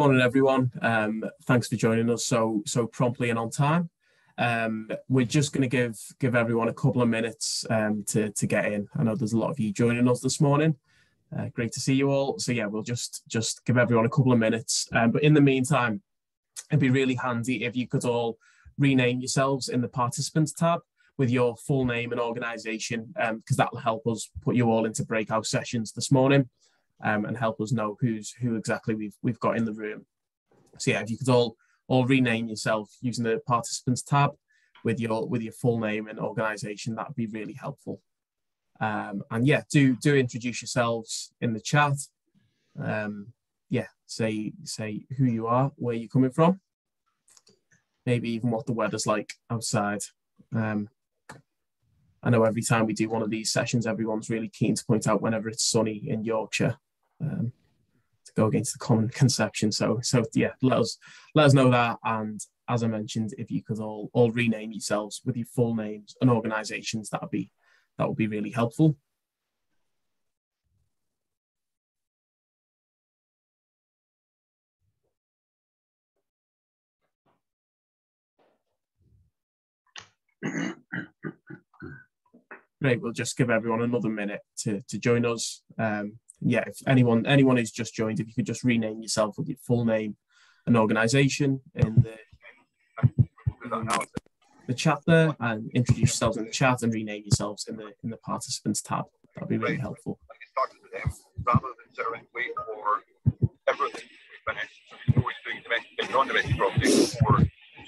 Morning, everyone. Um, thanks for joining us so so promptly and on time. Um, we're just going to give give everyone a couple of minutes um, to to get in. I know there's a lot of you joining us this morning. Uh, great to see you all. So yeah, we'll just just give everyone a couple of minutes. Um, but in the meantime, it'd be really handy if you could all rename yourselves in the participants tab with your full name and organisation, because um, that will help us put you all into breakout sessions this morning um, and help us know who's who exactly we've we've got in the room. So yeah, if you could all all rename yourself using the participants tab with your with your full name and organisation, that would be really helpful. Um, and yeah, do do introduce yourselves in the chat. Um, yeah, say say who you are, where you're coming from, maybe even what the weather's like outside. Um, I know every time we do one of these sessions, everyone's really keen to point out whenever it's sunny in Yorkshire um, to go against the common conception. So, so yeah, let us let us know that. And as I mentioned, if you could all all rename yourselves with your full names and organisations, that would be that would be really helpful. Great. We'll just give everyone another minute to, to join us. Um, yeah, if anyone anyone who's just joined, if you could just rename yourself with your full name and organisation in the the chat there, and introduce yourselves in the chat and rename yourselves in the in the participants tab. That'd be really helpful. Rather than wait for everything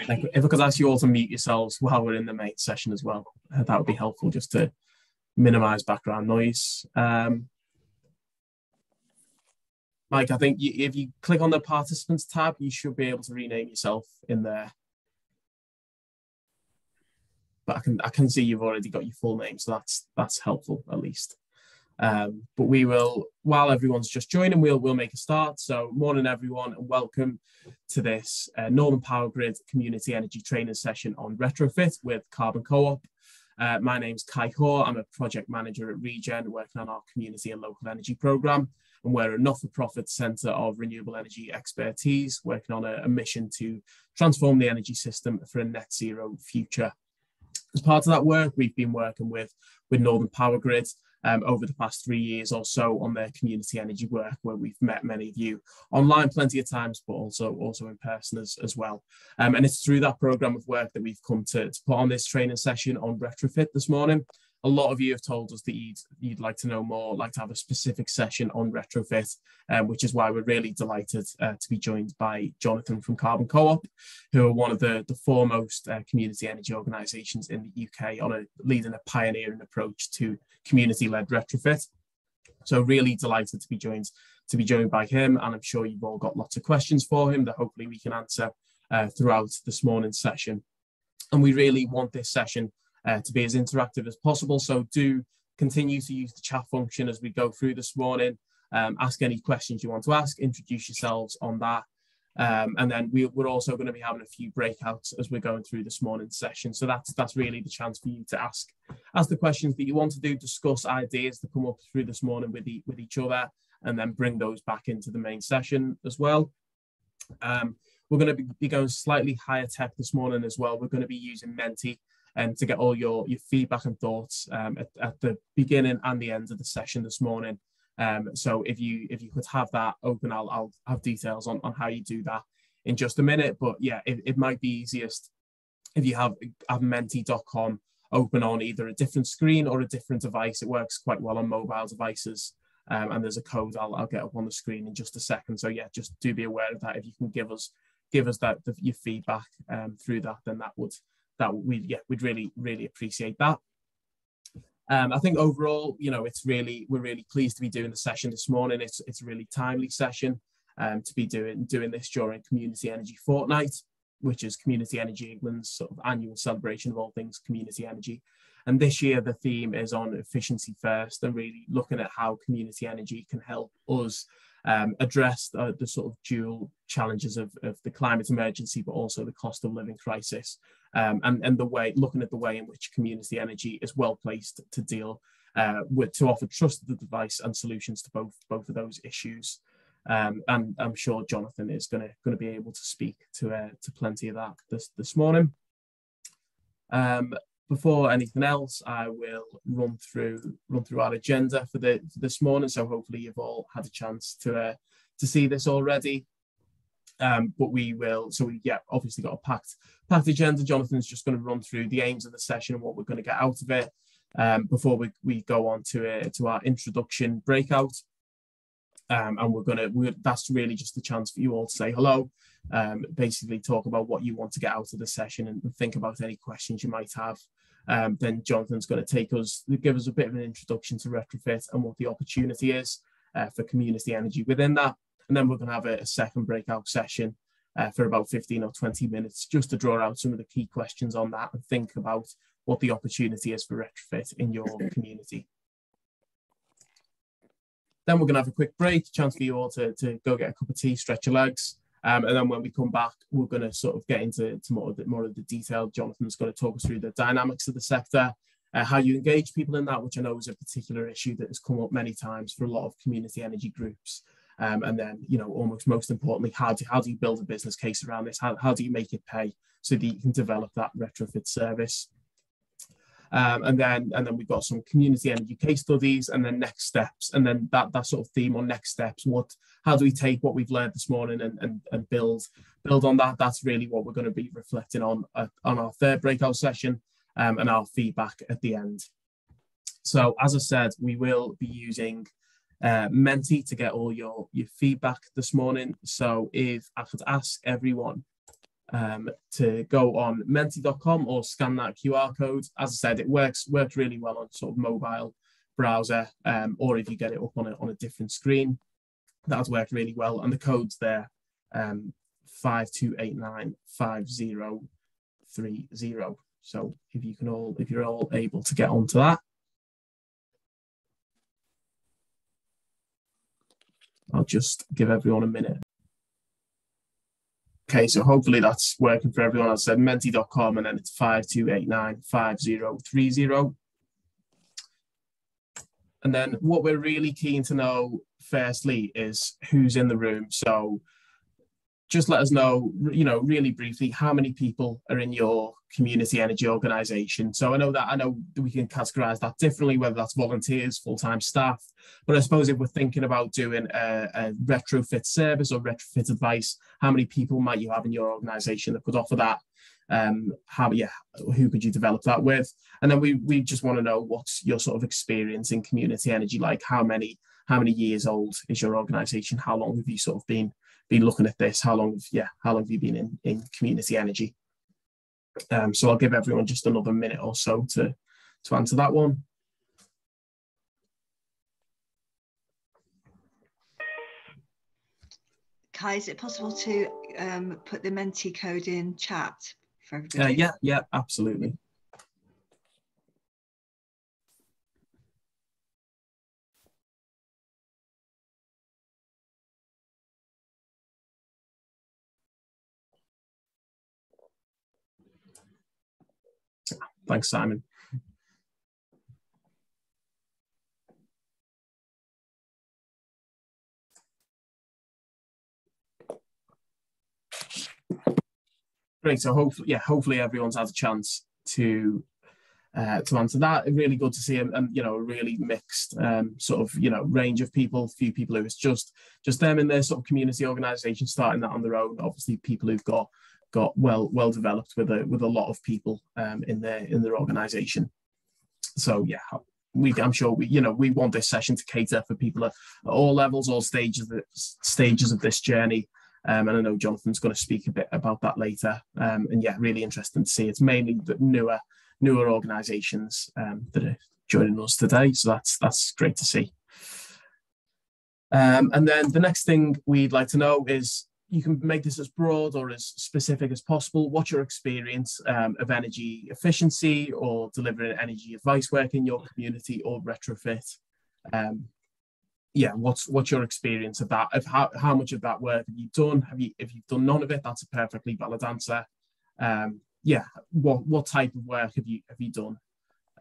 if I could ask you all to mute yourselves while we're in the main session as well, uh, that would be helpful just to minimize background noise. Um, Mike, I think you, if you click on the participants tab, you should be able to rename yourself in there. But I can I can see you've already got your full name, so that's that's helpful at least. Um, but we will, while everyone's just joining, we'll we'll make a start. So morning everyone, and welcome to this uh, Northern Powergrid Community Energy Training Session on retrofit with Carbon Co-op. Uh, my name's Kai Hoare. I'm a project manager at Regen, working on our community and local energy program and we're a not-for-profit centre of renewable energy expertise, working on a, a mission to transform the energy system for a net zero future. As part of that work, we've been working with, with Northern Powergrid um, over the past three years or so on their community energy work, where we've met many of you online plenty of times, but also also in person as, as well. Um, and it's through that program of work that we've come to, to put on this training session on retrofit this morning a lot of you have told us that you'd, you'd like to know more, like to have a specific session on retrofit, um, which is why we're really delighted uh, to be joined by Jonathan from Carbon Co-op, who are one of the, the foremost uh, community energy organisations in the UK on a leading a pioneering approach to community-led retrofit. So really delighted to be joined to be joined by him, and I'm sure you've all got lots of questions for him that hopefully we can answer uh, throughout this morning's session. And we really want this session uh, to be as interactive as possible. So do continue to use the chat function as we go through this morning. Um, ask any questions you want to ask, introduce yourselves on that. Um, and then we, are also going to be having a few breakouts as we're going through this morning's session. So that's that's really the chance for you to ask ask the questions that you want to do, discuss ideas that come up through this morning with the, with each other, and then bring those back into the main session as well. Um, we're going to be going slightly higher tech this morning as well. We're going to be using Menti um, to get all your, your feedback and thoughts um, at, at, the beginning and the end of the session this morning. Um, so if you if you could have that open, I'll, I'll have details on, on how you do that in just a minute. But yeah, it, it might be easiest if you have, have menti.com open on either a different screen or a different device. It works quite well on mobile devices. Um, and there's a code I'll, I'll get up on the screen in just a second. So yeah, just do be aware of that. If you can give us give us that the, your feedback um, through that, then that would that we yeah we'd really really appreciate that. Um, I think overall, you know, it's really we're really pleased to be doing the session this morning. It's it's a really timely session um, to be doing doing this during Community Energy Fortnight, which is Community Energy England's sort of annual celebration of all things community energy. And this year, the theme is on efficiency first and really looking at how community energy can help us um, address the, the, sort of dual challenges of, of the climate emergency, but also the cost of living crisis, um, and, and the way, looking at the way in which community energy is well placed to deal uh, with, to offer trusted advice and solutions to both, both of those issues. Um, and I'm sure Jonathan is going to going to be able to speak to uh, to plenty of that this this morning. Um, before anything else, I will run through run through our agenda for the for this morning. So hopefully you've all had a chance to uh, to see this already. Um, but we will. So we yeah, obviously got a packed packed agenda. Jonathan's just going to run through the aims of the session and what we're going to get out of it um, before we, we go on to uh, to our introduction breakout. Um, and we're gonna we're, that's really just a chance for you all to say hello um, basically talk about what you want to get out of the session and think about any questions you might have um, then jonathan's going to take us give us a bit of an introduction to retrofit and what the opportunity is uh, for community energy within that and then we're going to have a, a second breakout session uh, for about 15 or 20 minutes just to draw out some of the key questions on that and think about what the opportunity is for retrofit in your community then we're going to have a quick break, chance for you all to, to go get a cup of tea, stretch your legs. Um, and then when we come back, we're going to sort of get into to more, of the, more of the detail. Jonathan's going to talk us through the dynamics of the sector, uh, how you engage people in that, which I know is a particular issue that has come up many times for a lot of community energy groups. Um, and then, you know, almost most importantly, how do, how do you build a business case around this? How, how do you make it pay so that you can develop that retrofit service? Um, and then and then we've got some community energy case studies and then next steps and then that that sort of theme on next steps what how do we take what we've learned this morning and and, and build build on that that's really what we're going to be reflecting on uh, on our third breakout session um, and our feedback at the end so as i said we will be using uh, Menti to get all your your feedback this morning so if i could ask everyone um, to go on menti.com or scan that QR code. As I said, it works works really well on sort of mobile browser, um, or if you get it up on a, on a different screen, that's worked really well. And the code's there, um, 52895030. So if you can all, if you're all able to get onto that. I'll just give everyone a minute. Okay, so hopefully that's working for everyone. I said menti.com and then it's 52895030. And then what we're really keen to know firstly is who's in the room. So just let us know, you know, really briefly, how many people are in your community energy organization. So I know that I know we can categorize that differently, whether that's volunteers, full-time staff. But I suppose if we're thinking about doing a, a retrofit service or retrofit advice, how many people might you have in your organization that could offer that? Um, how yeah, who could you develop that with? And then we we just want to know what's your sort of experience in community energy like. How many how many years old is your organization? How long have you sort of been been looking at this? How long, yeah, how long have you been in, in community energy? Um, so I'll give everyone just another minute or so to, to answer that one. Kai, is it possible to um, put the Menti code in chat for everybody? Uh, yeah, yeah, absolutely. Thanks, Simon. Great. So hopefully, yeah, hopefully everyone's had a chance to uh, to answer that. Really good to see a, a you know a really mixed um, sort of you know range of people. Few people who it's just just them in their sort of community organisation starting that on their own. Obviously, people who've got got well well developed with a with a lot of people um, in their in their organization. So yeah, we I'm sure we you know we want this session to cater for people at, at all levels, all stages of stages of this journey. Um, and I know Jonathan's going to speak a bit about that later. Um, and yeah, really interesting to see. It's mainly the newer newer organisations um, that are joining us today. So that's that's great to see. Um, and then the next thing we'd like to know is you can make this as broad or as specific as possible. What's your experience um, of energy efficiency or delivering energy advice work in your community or retrofit? Um, yeah, what's what's your experience of that? Of how, how much of that work have you done? Have you if you've done none of it, that's a perfectly valid answer. Um, yeah, what what type of work have you have you done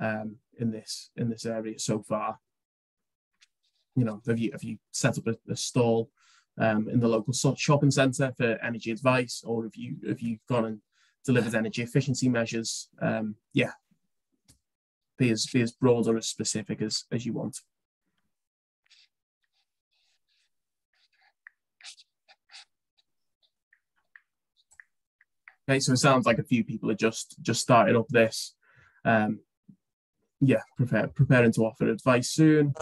um, in this in this area so far? You know, have you have you set up a, a stall? Um, in the local shopping centre for energy advice, or if you if you've gone and delivered energy efficiency measures, um, yeah, be as be as broad or as specific as as you want. Okay, so it sounds like a few people are just just starting up this. Um, yeah, prepare, preparing to offer advice soon.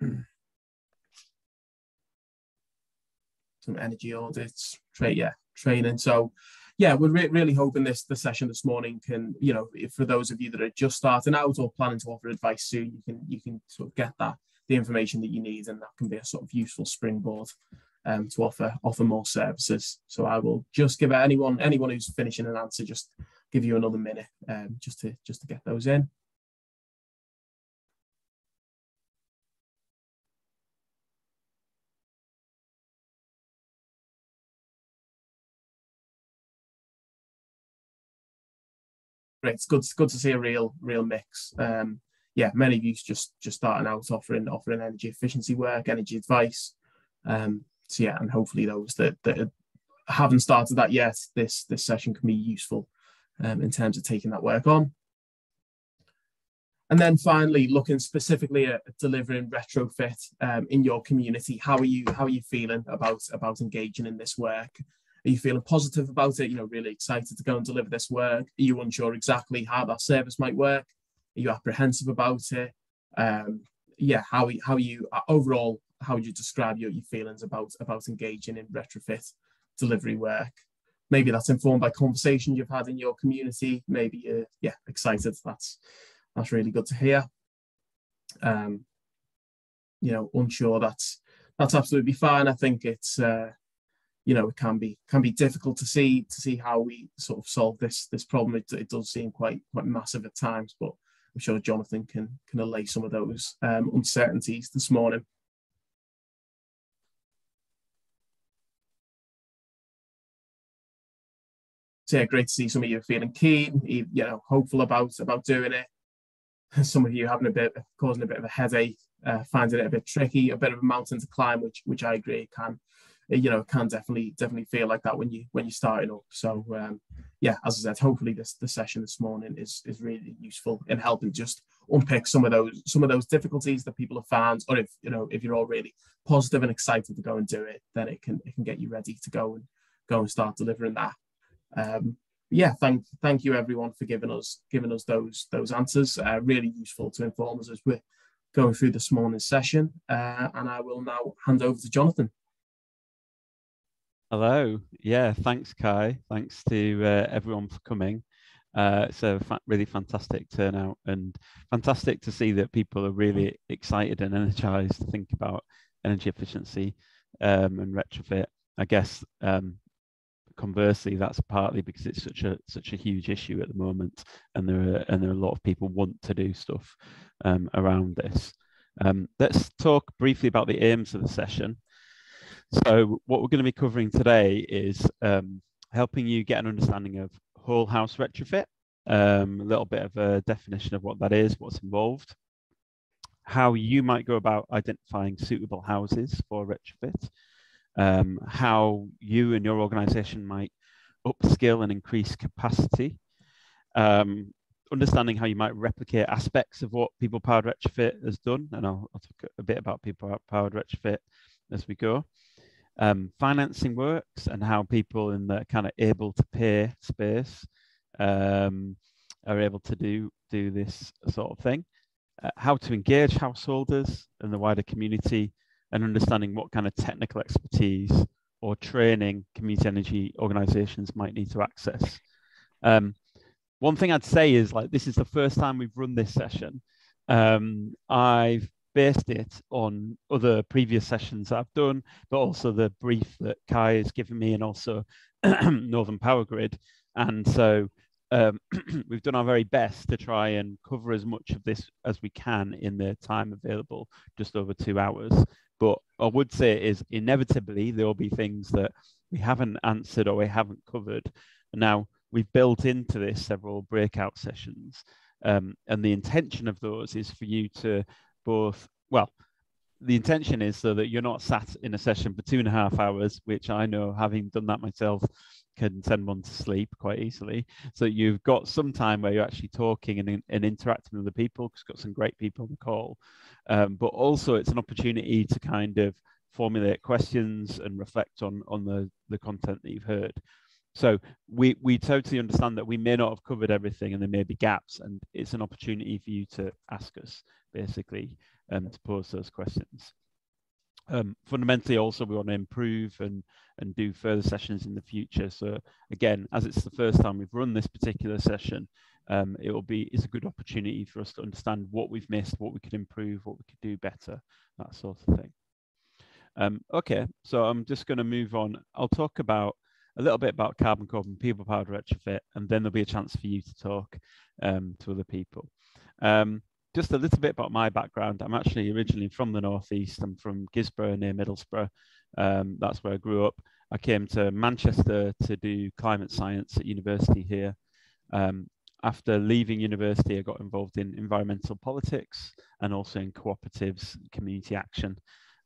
Some energy audits, trade, yeah, training. So, yeah, we're re really hoping this the session this morning can, you know, for those of you that are just starting out or planning to offer advice soon, you can you can sort of get that the information that you need, and that can be a sort of useful springboard um, to offer offer more services. So I will just give anyone anyone who's finishing an answer just give you another minute um, just to just to get those in. It's good, good to see a real real mix. Um, yeah, many of you just just starting out offering offering energy efficiency work, energy advice. Um, so yeah, and hopefully those that, that haven't started that yet, this this session can be useful um, in terms of taking that work on. And then finally, looking specifically at delivering retrofit um, in your community, how are you how are you feeling about about engaging in this work? Are you feeling positive about it? You know, really excited to go and deliver this work? Are you unsure exactly how that service might work? Are you apprehensive about it? Um, yeah, how how you uh, overall how would you describe your, your feelings about about engaging in retrofit delivery work? Maybe that's informed by conversations you've had in your community. Maybe you're yeah excited. That's that's really good to hear. Um, you know, unsure. That's that's absolutely fine. I think it's uh, you know it can be can be difficult to see to see how we sort of solve this this problem. It, it does seem quite quite massive at times, but I'm sure Jonathan can can allay some of those um, uncertainties this morning. so yeah, great to see some of you feeling keen, you know, hopeful about about doing it. Some of you having a bit, causing a bit of a headache, uh, finding it a bit tricky, a bit of a mountain to climb, which which I agree can, you know, can definitely definitely feel like that when you when you're starting up. So um, yeah, as I said, hopefully this the session this morning is is really useful in helping just unpick some of those some of those difficulties that people have found, or if you know if you're all really positive and excited to go and do it, then it can it can get you ready to go and go and start delivering that um, yeah, thank thank you everyone for giving us giving us those those answers. Uh, really useful to inform us as we're going through this morning's session. Uh, and I will now hand over to Jonathan. Hello. Yeah, thanks, Kai. Thanks to uh, everyone for coming. Uh, it's a fa really fantastic turnout and fantastic to see that people are really excited and energized to think about energy efficiency um, and retrofit. I guess um, conversely, that's partly because it's such a such a huge issue at the moment, and there are and there are a lot of people want to do stuff um, around this. Um, let's talk briefly about the aims of the session. So, what we're going to be covering today is um, helping you get an understanding of whole house retrofit, um, a little bit of a definition of what that is, what's involved, how you might go about identifying suitable houses for retrofit, um, how you and your organization might upskill and increase capacity, um, understanding how you might replicate aspects of what People Powered Retrofit has done, and I'll, I'll talk a bit about People Powered Retrofit as we go. Um, financing works and how people in the kind of able to pay space um, are able to do do this sort of thing. Uh, how to engage householders and the wider community and understanding what kind of technical expertise or training community energy organizations might need to access. Um, one thing I'd say is like this is the first time we've run this session. Um, I've based it on other previous sessions I've done, but also the brief that Kai has given me and also Northern Powergrid. And so um, we've done our very best to try and cover as much of this as we can in the time available, just over two hours. But I would say is inevitably there will be things that we haven't answered or we haven't covered. Now we've built into this several breakout sessions, um, and the intention of those is for you to both well the intention is so that you're not sat in a session for two and a half hours, which I know, having done that myself, can send one to sleep quite easily. So you've got some time where you're actually talking and, and interacting with the people, because got some great people on the call. Um, but also it's an opportunity to kind of formulate questions and reflect on on the the content that you've heard. So we we totally understand that we may not have covered everything and there may be gaps, and it's an opportunity for you to ask us basically um, to pose those questions. Um, fundamentally, also we want to improve and and do further sessions in the future. So again, as it's the first time we've run this particular session, um, it will be it's a good opportunity for us to understand what we've missed, what we could improve, what we could do better, that sort of thing. Um, okay, so I'm just going to move on. I'll talk about a little bit about carbon and people powered retrofit, and then there'll be a chance for you to talk um, to other people. Um, just a little bit about my background. I'm actually originally from the Northeast. I'm from Guisborough near Middlesbrough. Um, that's where I grew up. I came to Manchester to do climate science at university here. Um, after leaving university, I got involved in environmental politics and also in cooperatives, community action.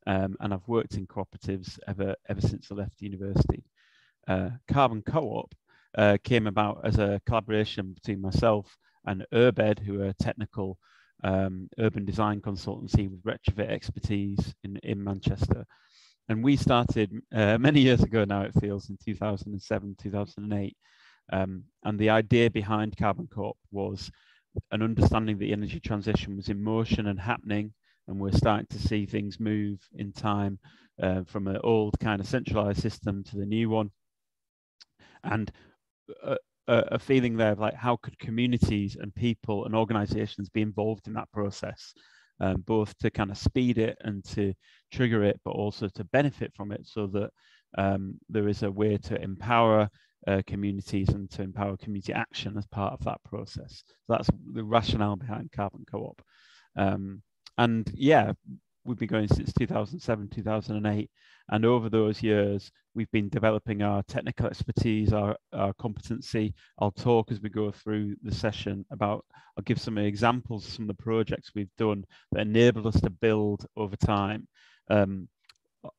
Um, and I've worked in cooperatives ever, ever since I left university. Uh, Carbon Co-op uh, came about as a collaboration between myself and Urbed, who are a technical um, urban design consultancy with retrofit expertise in, in Manchester. And we started uh, many years ago now, it feels, in 2007, 2008. Um, and the idea behind Carbon Co-op was an understanding that the energy transition was in motion and happening, and we're starting to see things move in time uh, from an old kind of centralized system to the new one. And a, a, feeling there of like, how could communities and people and organizations be involved in that process, um, both to kind of speed it and to trigger it, but also to benefit from it so that um, there is a way to empower uh, communities and to empower community action as part of that process. So that's the rationale behind Carbon Co-op. Um, and yeah, we've been going since 2007, 2008. And over those years, we've been developing our technical expertise, our, our competency. I'll talk as we go through the session about, I'll give some examples of some of the projects we've done that enable us to build over time. Um,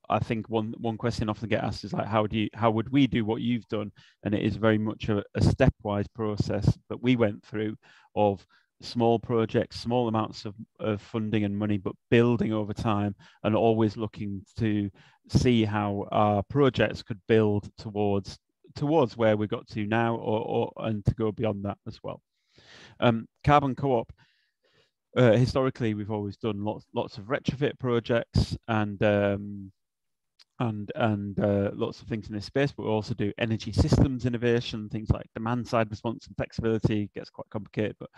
I think one one question often get asked is like, how do you, how would we do what you've done? And it is very much a, a stepwise process that we went through of small projects, small amounts of, of funding and money, but building over time and always looking to see how our projects could build towards towards where we got to now or, or and to go beyond that as well. Um, Carbon Co-op, uh, historically, we've always done lots lots of retrofit projects and um, and and uh, lots of things in this space, but we also do energy systems innovation, things like demand side response and flexibility. It gets quite complicated, but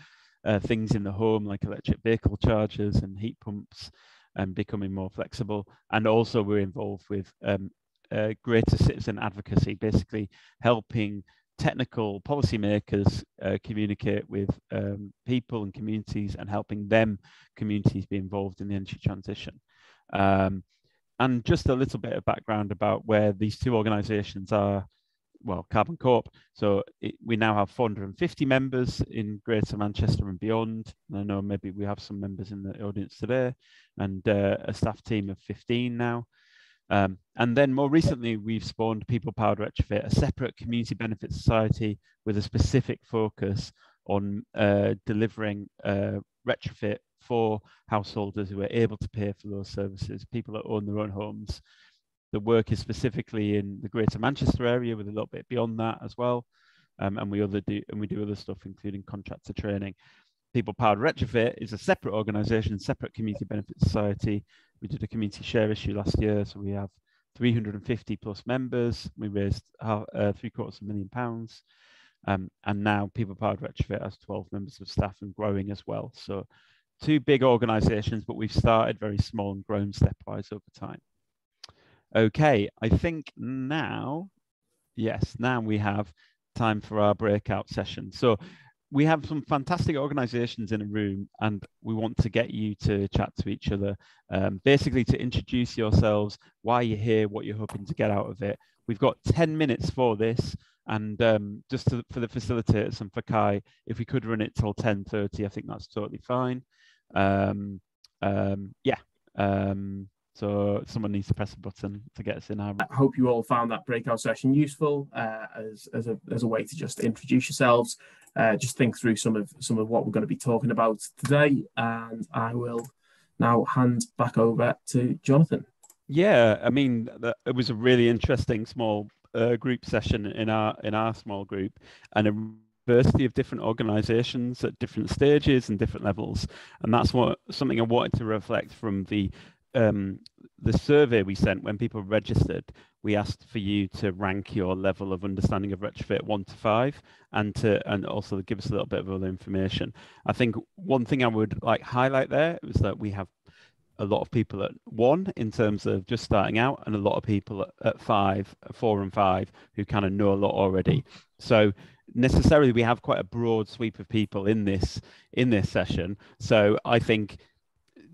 uh, things in the home like electric vehicle chargers and heat pumps and becoming more flexible. And also we're involved with um, uh, greater citizen advocacy, basically helping technical policymakers uh, communicate with um, people and communities and helping them communities be involved in the energy transition. Um, and just a little bit of background about where these two organizations are well, Carbon Co-op. So it, we now have 450 members in Greater Manchester and beyond. And I know maybe we have some members in the audience today, and uh, a staff team of 15 now. Um, and then more recently, we've spawned People Powered Retrofit, a separate community benefit society with a specific focus on uh, delivering uh, retrofit for householders who are able to pay for those services, people that own their own homes, the work is specifically in the Greater Manchester area, with a little bit beyond that as well. Um, and we other do and we do other stuff, including contractor training. People Powered Retrofit is a separate organisation, separate community benefit society. We did a community share issue last year, so we have 350 plus members. We raised uh, three quarters of a million pounds. Um, and now People Powered Retrofit has 12 members of staff and growing as well. So two big organizations, but we've started very small and grown stepwise over time. Okay, I think now, yes, now we have time for our breakout session. So we have some fantastic organizations in a room and we want to get you to chat to each other, um, basically to introduce yourselves, why you're here, what you're hoping to get out of it. We've got 10 minutes for this and um, just to, for the facilitators and for Kai, if we could run it till 10.30, I think that's totally fine. Um, um, yeah, Um, so someone needs to press a button to get us in our. I hope you all found that breakout session useful uh, as, as, a, as a way to just introduce yourselves, uh, just think through some of some of what we're going to be talking about today, and I will now hand back over to Jonathan. Yeah, I mean, it was a really interesting small uh, group session in our in our small group, and a diversity of different organisations at different stages and different levels, and that's what something I wanted to reflect from the um, the survey we sent when people registered. We asked for you to rank your level of understanding of retrofit one to five, and to and also give us a little bit of other information. I think one thing I would like highlight there was that we have a lot of people at one in terms of just starting out, and a lot of people at, at five, four, and five who kind of know a lot already. So necessarily, we have quite a broad sweep of people in this in this session. So I think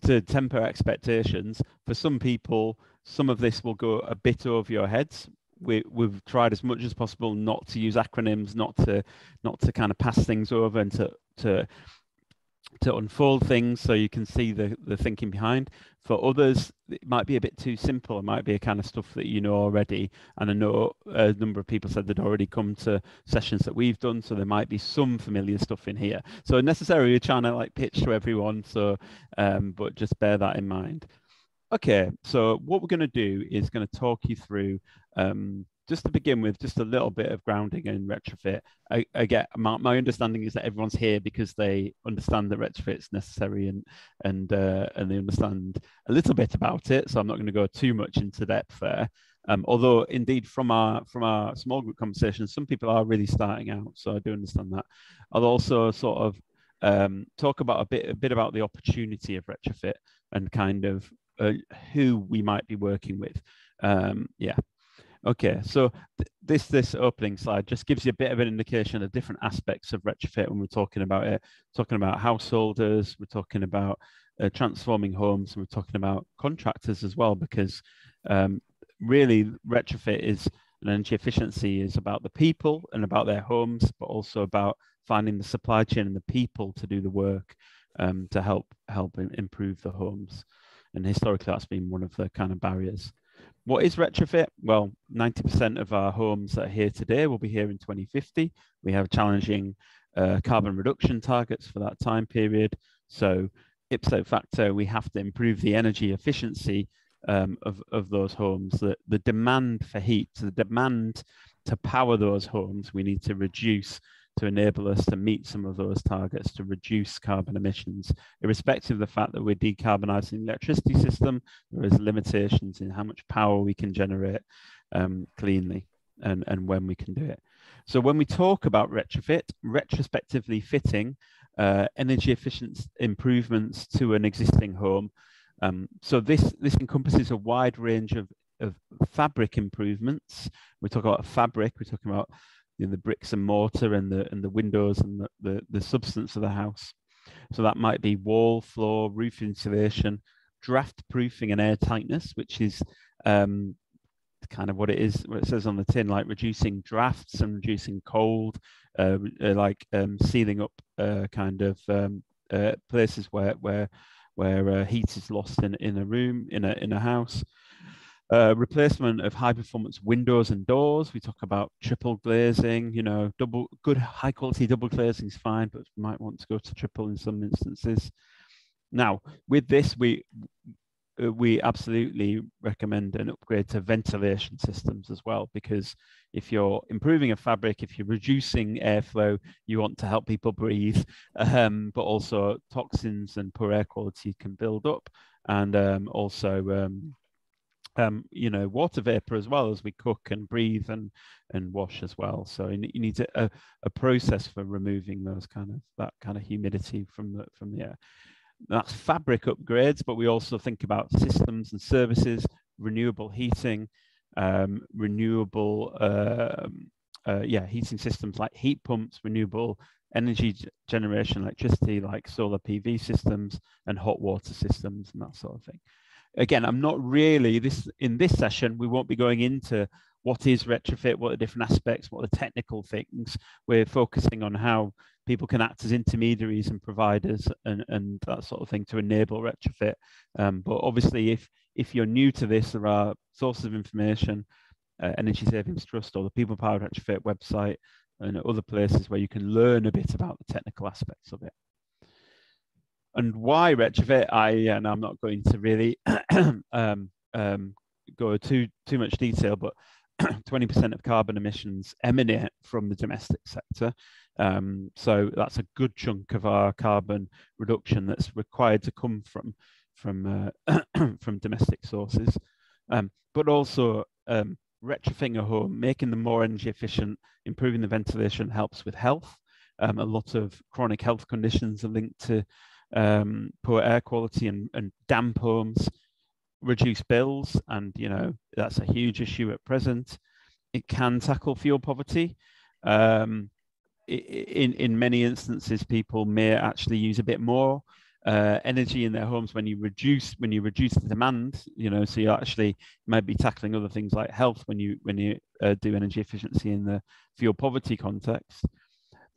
to temper expectations, for some people, some of this will go a bit over your heads. We, we've tried as much as possible not to use acronyms, not to not to kind of pass things over, and to to to unfold things so you can see the, the thinking behind. For others, it might be a bit too simple. It might be a kind of stuff that you know already. And I know a number of people said they'd already come to sessions that we've done, so there might be some familiar stuff in here. So necessarily we're trying to like pitch to everyone. So, um, but just bear that in mind. Okay, so what we're going to do is going to talk you through um, just to begin with, just a little bit of grounding in retrofit. I, I get my, my, understanding is that everyone's here because they understand that retrofit is necessary and and uh, and they understand a little bit about it. So I'm not going to go too much into depth there. Um, although indeed from our from our small group conversations, some people are really starting out. So I do understand that. I'll also sort of um, talk about a bit a bit about the opportunity of retrofit and kind of uh, who we might be working with. Um, yeah, Okay, so th this this opening slide just gives you a bit of an indication of different aspects of retrofit when we're talking about it. talking about householders, we're talking about uh, transforming homes, and we're talking about contractors as well, because um, really retrofit is and energy efficiency is about the people and about their homes, but also about finding the supply chain and the people to do the work um, to help help improve the homes. And historically, that's been one of the kind of barriers. What is retrofit? Well, 90% of our homes that are here today will be here in 2050. We have challenging uh, carbon reduction targets for that time period. So ipso facto, we have to improve the energy efficiency um, of, of those homes. The, the demand for heat, the demand to power those homes, we need to reduce to enable us to meet some of those targets to reduce carbon emissions. Irrespective of the fact that we're decarbonising the electricity system, there is limitations in how much power we can generate um, cleanly and, and when we can do it. So when we talk about retrofit, retrospectively fitting uh, energy efficient improvements to an existing home. Um, so this, this encompasses a wide range of, of fabric improvements. We talk about fabric, we're talking about the bricks and mortar and the and the windows and the, the, the substance of the house. So that might be wall, floor, roof insulation, draft proofing and air tightness, which is um, kind of what it is, what it says on the tin, like reducing drafts and reducing cold, uh, uh, like um, sealing up uh, kind of um, uh, places where where where uh, heat is lost in in a room in a in a house. Uh, replacement of high performance windows and doors. We talk about triple glazing, you know, double good high quality double glazing is fine, but you might want to go to triple in some instances. Now, with this, we uh, we absolutely recommend an upgrade to ventilation systems as well, because if you're improving a fabric, if you're reducing airflow, you want to help people breathe, um, but also toxins and poor air quality can build up, and um, also um, um, you know, water vapor as well as we cook and breathe and and wash as well. So you need a, a process for removing those kind of that kind of humidity from the from the air. That's fabric upgrades, but we also think about systems and services, renewable heating, um, renewable uh, uh, yeah heating systems like heat pumps, renewable energy generation, electricity like solar PV systems and hot water systems and that sort of thing again, I'm not really this in this session. We won't be going into what is retrofit, what are the different aspects, what are the technical things. We're focusing on how people can act as intermediaries and providers and, and that sort of thing to enable retrofit. Um, but obviously, if if you're new to this, there are sources of information, uh, Energy Savings Trust or the People Powered Retrofit website and other places where you can learn a bit about the technical aspects of it. And why retrofit? I and I'm not going to really um, um, go too too much detail, but 20% of carbon emissions emanate from the domestic sector. Um, so that's a good chunk of our carbon reduction that's required to come from from uh, from domestic sources. Um, but also um, retrofitting a home, making them more energy efficient, improving the ventilation helps with health. Um, a lot of chronic health conditions are linked to um, poor air quality and, and damp homes reduce bills, and you know that's a huge issue at present. It can tackle fuel poverty. Um, in in many instances, people may actually use a bit more uh, energy in their homes when you reduce when you reduce the demand. You know, so you actually might be tackling other things like health when you when you uh, do energy efficiency in the fuel poverty context.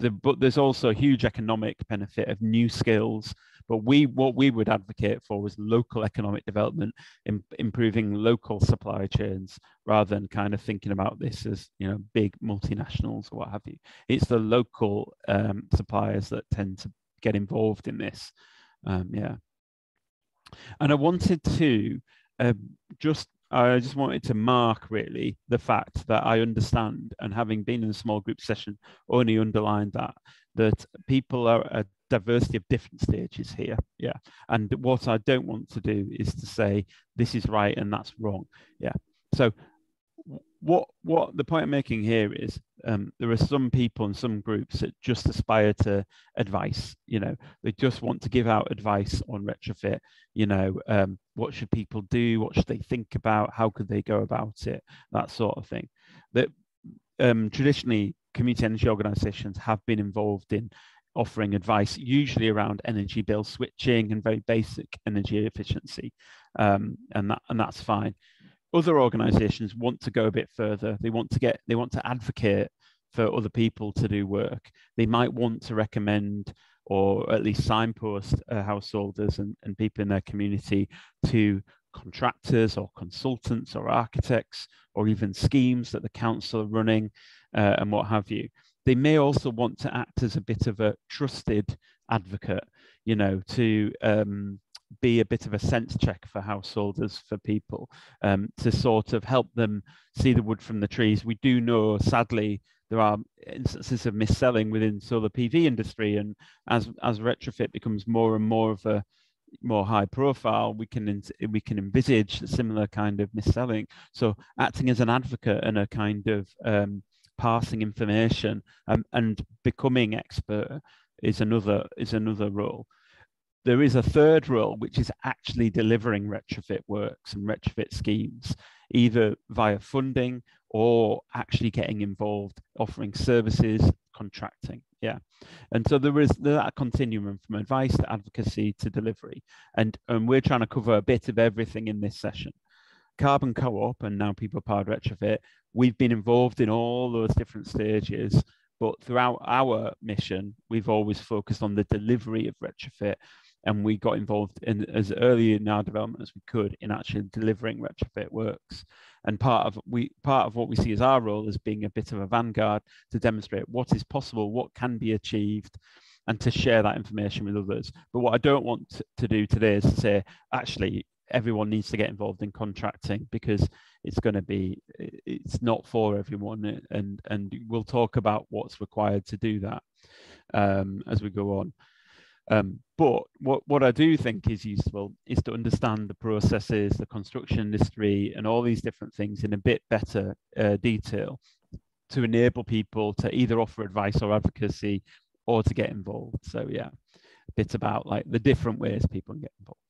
The, but there's also a huge economic benefit of new skills but we what we would advocate for was local economic development, in, improving local supply chains rather than kind of thinking about this as you know big multinationals or what have you. It's the local um, suppliers that tend to get involved in this. Um, yeah, and I wanted to um, just I just wanted to mark really the fact that I understand, and having been in a small group session, only underlined that that people are a diversity of different stages here. Yeah. And what I don't want to do is to say this is right and that's wrong. Yeah. So what what the point I'm making here is um, there are some people and some groups that just aspire to advice. You know, they just want to give out advice on retrofit. You know, um, what should people do? What should they think about? How could they go about it? That sort of thing. That um, traditionally community energy organisations have been involved in offering advice, usually around energy bill switching and very basic energy efficiency, um, and that and that's fine. Other organisations want to go a bit further. They want to get they want to advocate for other people to do work. They might want to recommend or at least signpost uh, householders and, and people in their community to contractors or consultants or architects or even schemes that the council are running uh, and what have you they may also want to act as a bit of a trusted advocate, you know, to um, be a bit of a sense check for householders, for people, um, to sort of help them see the wood from the trees. We do know, sadly, there are instances of mis-selling within solar PV industry, and as as retrofit becomes more and more of a more high profile, we can we can envisage a similar kind of mis-selling. So acting as an advocate and a kind of um, passing information um, and becoming expert is another is another role there is a third role which is actually delivering retrofit works and retrofit schemes either via funding or actually getting involved offering services contracting yeah and so there is that continuum from advice to advocacy to delivery and and we're trying to cover a bit of everything in this session Carbon Co-op and now People Powered Retrofit, we've been involved in all those different stages. But throughout our mission, we've always focused on the delivery of retrofit, and we got involved in as early in our development as we could in actually delivering retrofit works. And part of we part of what we see as our role as being a bit of a vanguard to demonstrate what is possible, what can be achieved, and to share that information with others. But what I don't want to do today is to say, actually, everyone needs to get involved in contracting because it's going to be it's not for everyone and and we'll talk about what's required to do that um, as we go on um, but what, what I do think is useful is to understand the processes, the construction industry, and all these different things in a bit better uh, detail to enable people to either offer advice or advocacy or to get involved. So, yeah, a bit about like the different ways people can get involved.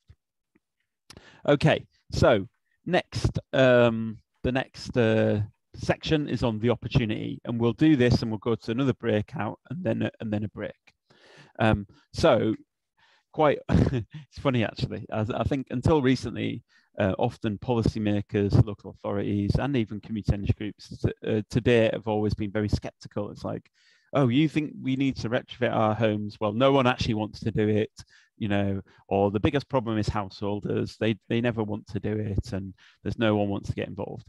Okay, so next, um, the next uh, section is on the opportunity, and we'll do this, and we'll go to another breakout, and then and then a break. Um, so, quite, it's funny actually. I, I think until recently, uh, often policymakers, local authorities, and even community energy groups to, uh, today have always been very skeptical. It's like, oh, you think we need to retrofit our homes? Well, no one actually wants to do it, you know, or the biggest problem is householders. They, they never want to do it and there's no one wants to get involved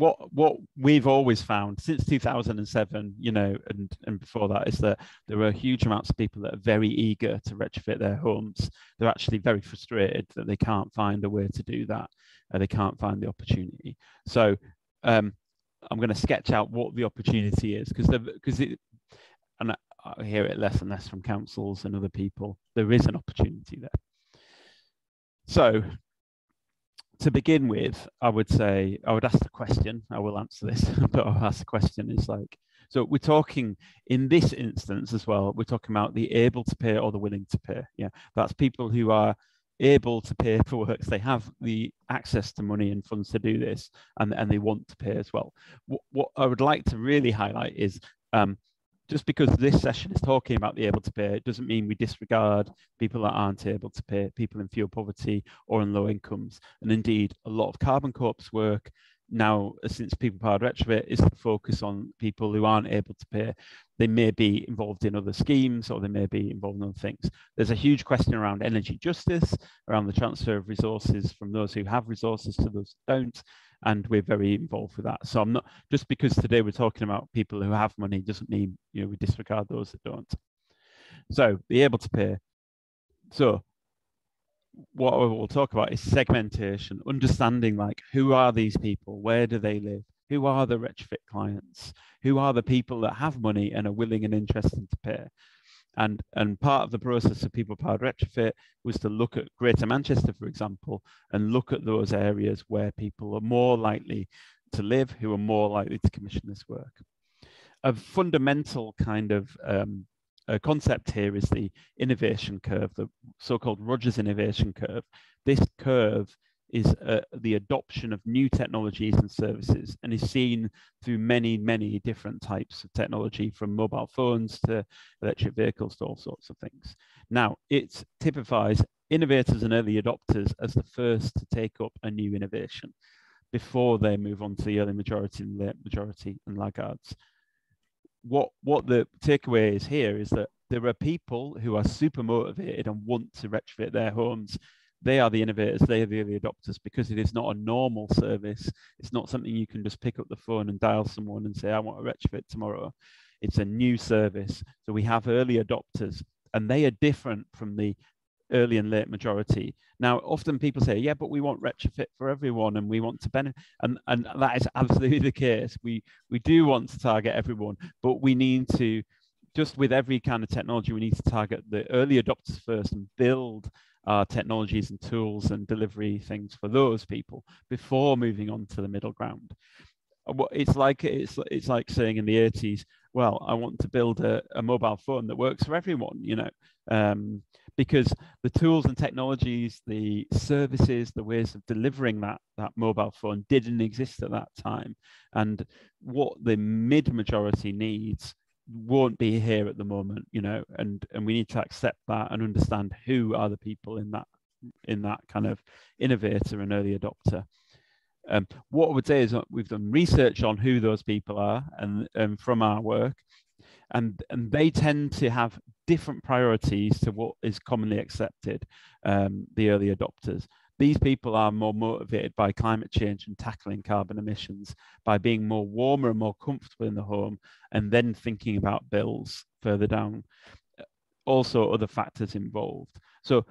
what what we've always found since 2007 you know and and before that is that there are huge amounts of people that are very eager to retrofit their homes. They're actually very frustrated that they can't find a way to do that uh, they can't find the opportunity. So um, i'm going to sketch out what the opportunity is because because it and I hear it less and less from councils and other people there is an opportunity there. So to begin with, I would say I would ask the question. I will answer this, but I'll ask the question is like, so we're talking in this instance as well. We're talking about the able to pay or the willing to pay. Yeah, that's people who are able to pay for works. They have the access to money and funds to do this, and and they want to pay as well. What, what I would like to really highlight is um, just because this session is talking about the able to pay, it doesn't mean we disregard people that aren't able to pay, people in fuel poverty or in low incomes. And indeed, a lot of Carbon Co-op's work now, since People Powered Retrofit, is to focus on people who aren't able to pay. They may be involved in other schemes or they may be involved in other things. There's a huge question around energy justice, around the transfer of resources from those who have resources to those who don't and we're very involved with that. So I'm not just because today we're talking about people who have money doesn't mean you know we disregard those that don't. So be able to pay. So what we'll talk about is segmentation, understanding like who are these people, where do they live, who are the retrofit clients, who are the people that have money and are willing and interested to pay. And, and part of the process of people powered retrofit was to look at Greater Manchester, for example, and look at those areas where people are more likely to live, who are more likely to commission this work. A fundamental kind of um, concept here is the innovation curve, the so-called Rogers innovation curve. This curve is uh, the adoption of new technologies and services and is seen through many, many different types of technology from mobile phones to electric vehicles to all sorts of things. Now, it typifies innovators and early adopters as the first to take up a new innovation before they move on to the early majority and late majority and laggards. What, what the takeaway is here is that there are people who are super motivated and want to retrofit their homes they are the innovators, they are the early adopters because it is not a normal service. It's not something you can just pick up the phone and dial someone and say, I want a retrofit tomorrow. It's a new service. So we have early adopters and they are different from the early and late majority. Now, often people say, yeah, but we want retrofit for everyone and we want to benefit. And, and that is absolutely the case. We, we do want to target everyone, but we need to, just with every kind of technology, we need to target the early adopters first and build uh, technologies and tools and delivery things for those people before moving on to the middle ground. Uh, it's like it's it's like saying in the 80s, well, I want to build a, a mobile phone that works for everyone, you know, um, because the tools and technologies, the services, the ways of delivering that that mobile phone didn't exist at that time, and what the mid majority needs won't be here at the moment you know and and we need to accept that and understand who are the people in that in that kind of innovator and early adopter. Um, what I would say is we've done research on who those people are and, and from our work and and they tend to have different priorities to what is commonly accepted um, the early adopters these people are more motivated by climate change and tackling carbon emissions by being more warmer and more comfortable in the home and then thinking about bills further down. Also, other factors involved. So,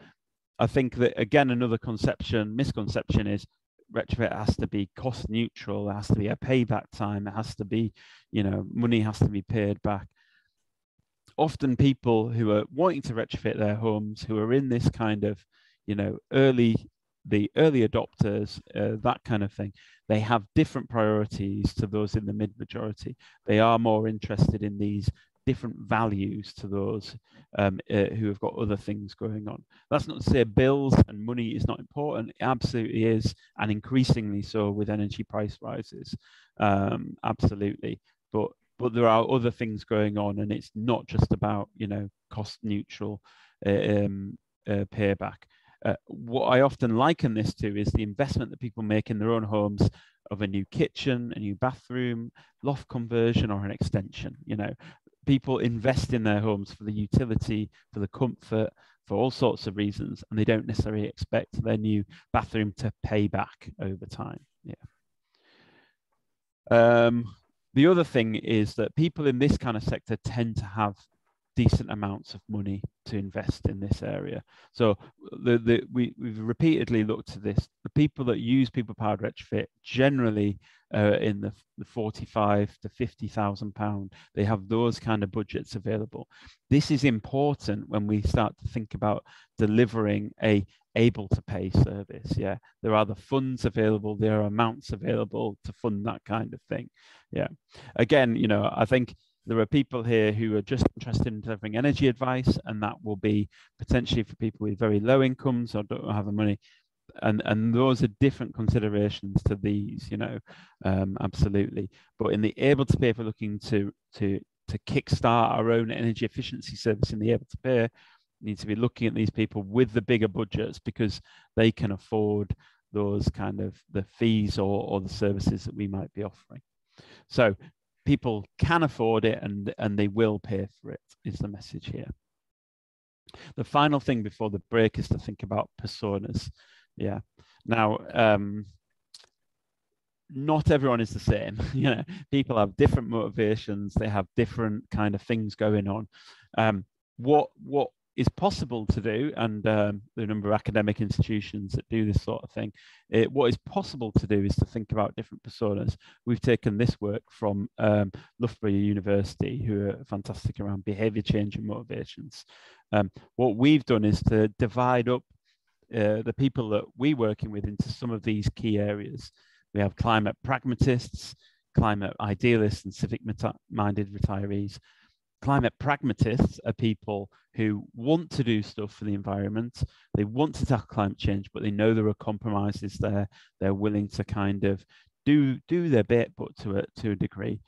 I think that again, another conception, misconception is retrofit has to be cost neutral, has to be a payback time, it has to be, you know, money has to be paid back. Often people who are wanting to retrofit their homes, who are in this kind of, you know, early the early adopters, uh, that kind of thing, they have different priorities to those in the mid majority. They are more interested in these different values to those um, uh, who have got other things going on. That's not to say bills and money is not important. It absolutely is, and increasingly so with energy price rises. Um, absolutely, but but there are other things going on, and it's not just about you know cost neutral uh, um, uh, payback. Uh, what I often liken this to is the investment that people make in their own homes of a new kitchen, a new bathroom, loft conversion, or an extension. You know, people invest in their homes for the utility, for the comfort, for all sorts of reasons, and they don't necessarily expect their new bathroom to pay back over time. Yeah. Um, the other thing is that people in this kind of sector tend to have decent amounts of money to invest in this area. So the, the, we, we've repeatedly looked at this. The people that use people powered retrofit generally uh, in the, the 45 to 50,000 pound, they have those kind of budgets available. This is important when we start to think about delivering a able to pay service. Yeah, there are the funds available, there are amounts available to fund that kind of thing. Yeah, again, you know, I think there are people here who are just interested in delivering energy advice, and that will be potentially for people with very low incomes or don't have the money. And and those are different considerations to these, you know, um, absolutely. But in the able to pay, if we're looking to to to kickstart our own energy efficiency service in the able to pay, need to be looking at these people with the bigger budgets because they can afford those kind of the fees or, or the services that we might be offering. So people can afford it and, and they will pay for it, is the message here. The final thing before the break is to think about personas. Yeah. Now, um, not everyone is the same. you know, people have different motivations. They have different kind of things going on. Um, what what is possible to do, and um, the number of academic institutions that do this sort of thing, it, what is possible to do is to think about different personas. We've taken this work from um, Loughborough University, who are fantastic around behavior change and motivations. Um, what we've done is to divide up uh, the people that we're working with into some of these key areas. We have climate pragmatists, climate idealists, and civic minded retirees climate pragmatists are people who want to do stuff for the environment. They want to tackle climate change, but they know there are compromises there. They're willing to kind of do do their bit, but to a to a degree.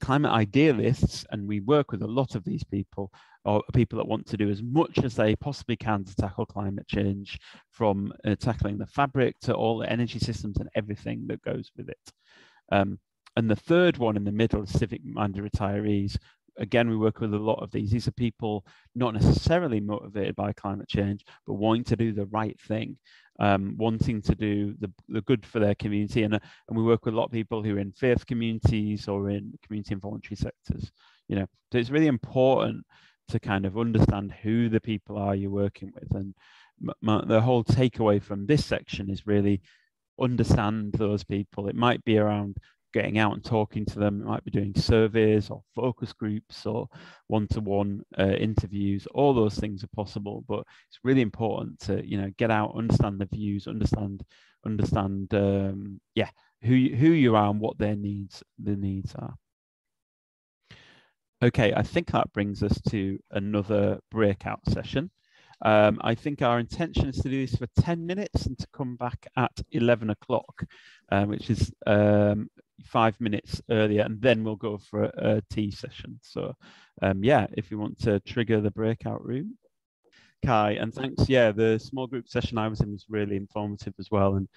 Climate idealists, and we work with a lot of these people, are people that want to do as much as they possibly can to tackle climate change, from uh, tackling the fabric to all the energy systems and everything that goes with it. Um, and the third one in the middle civic minded retirees, again, we work with a lot of these. These are people not necessarily motivated by climate change, but wanting to do the right thing, um, wanting to do the, the good for their community. And, uh, and we work with a lot of people who are in faith communities or in community and voluntary sectors. You know, so it's really important to kind of understand who the people are you're working with. And my, the whole takeaway from this section is really understand those people. It might be around getting out and talking to them. It might be doing surveys or focus groups or one-to-one uh, interviews. All those things are possible, but it's really important to you know get out, understand the views, understand understand um, yeah who who you are and what their needs the needs are. Okay, I think that brings us to another breakout session. Um, I think our intention is to do this for 10 minutes and to come back at 11 o'clock, um, which is um, five minutes earlier, and then we'll go for a, a tea session. So, um, yeah, if you want to trigger the breakout room. Kai, and thanks. Yeah, the small group session I was in was really informative as well, and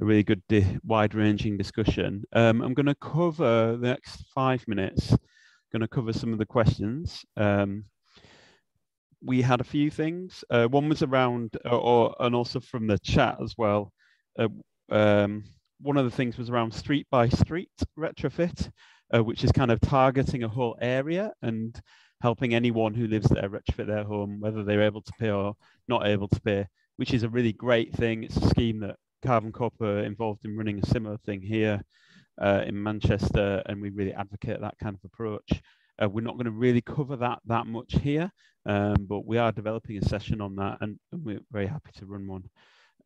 a really good, wide-ranging discussion. Um, I'm going to cover the next five minutes. Going to cover some of the questions. Um, we had a few things. Uh, one was around, uh, or and also from the chat as well. Uh, um, one of the things was around street by street retrofit, uh, which is kind of targeting a whole area and helping anyone who lives there retrofit their home, whether they're able to pay or not able to pay, which is a really great thing. It's a scheme that Carbon Co-op are involved in running a similar thing here uh, in Manchester, and we really advocate that kind of approach. Uh, we're not going to really cover that that much here, um, but we are developing a session on that, and, and we're very happy to run one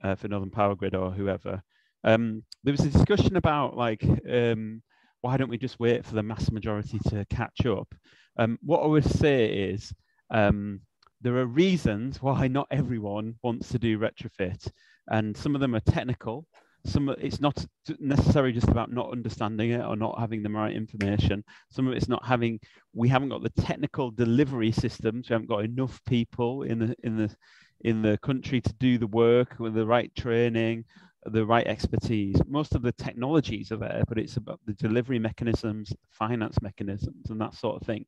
uh, for Northern Powergrid or whoever. Um, there was a discussion about like um, why don't we just wait for the mass majority to catch up? Um, what I would say is um, there are reasons why not everyone wants to do retrofit, and some of them are technical, some it's not necessarily just about not understanding it or not having the right information. Some of it's not having we haven't got the technical delivery systems. We haven't got enough people in the in the in the country to do the work with the right training, the right expertise. Most of the technologies are there, but it's about the delivery mechanisms, finance mechanisms, and that sort of thing.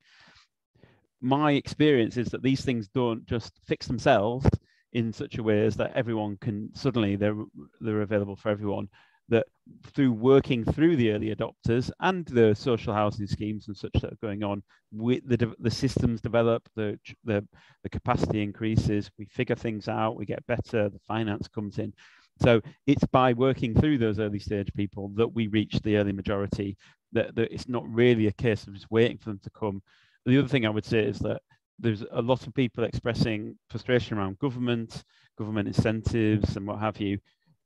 My experience is that these things don't just fix themselves in such a way as that everyone can suddenly they're they're available for everyone that through working through the early adopters and the social housing schemes and such that are going on, with the the systems develop, the the the capacity increases, we figure things out, we get better, the finance comes in. So it's by working through those early stage people that we reach the early majority. That, that it's not really a case of just waiting for them to come. The other thing I would say is that there's a lot of people expressing frustration around government, government incentives, and what have you.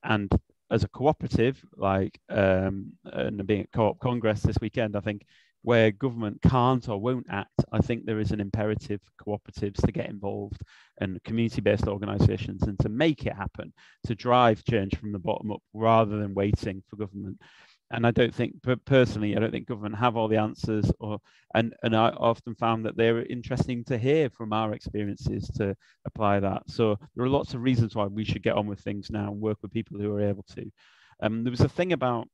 And as a cooperative, like um, and being at Co-op Congress this weekend, I think where government can't or won't act, I think there is an imperative for cooperatives to get involved and community-based organisations and to make it happen, to drive change from the bottom up rather than waiting for government and I don't think personally, I don't think government have all the answers, or and and I often found that they're interesting to hear from our experiences to apply that. So there are lots of reasons why we should get on with things now and work with people who are able to. Um, there was a thing about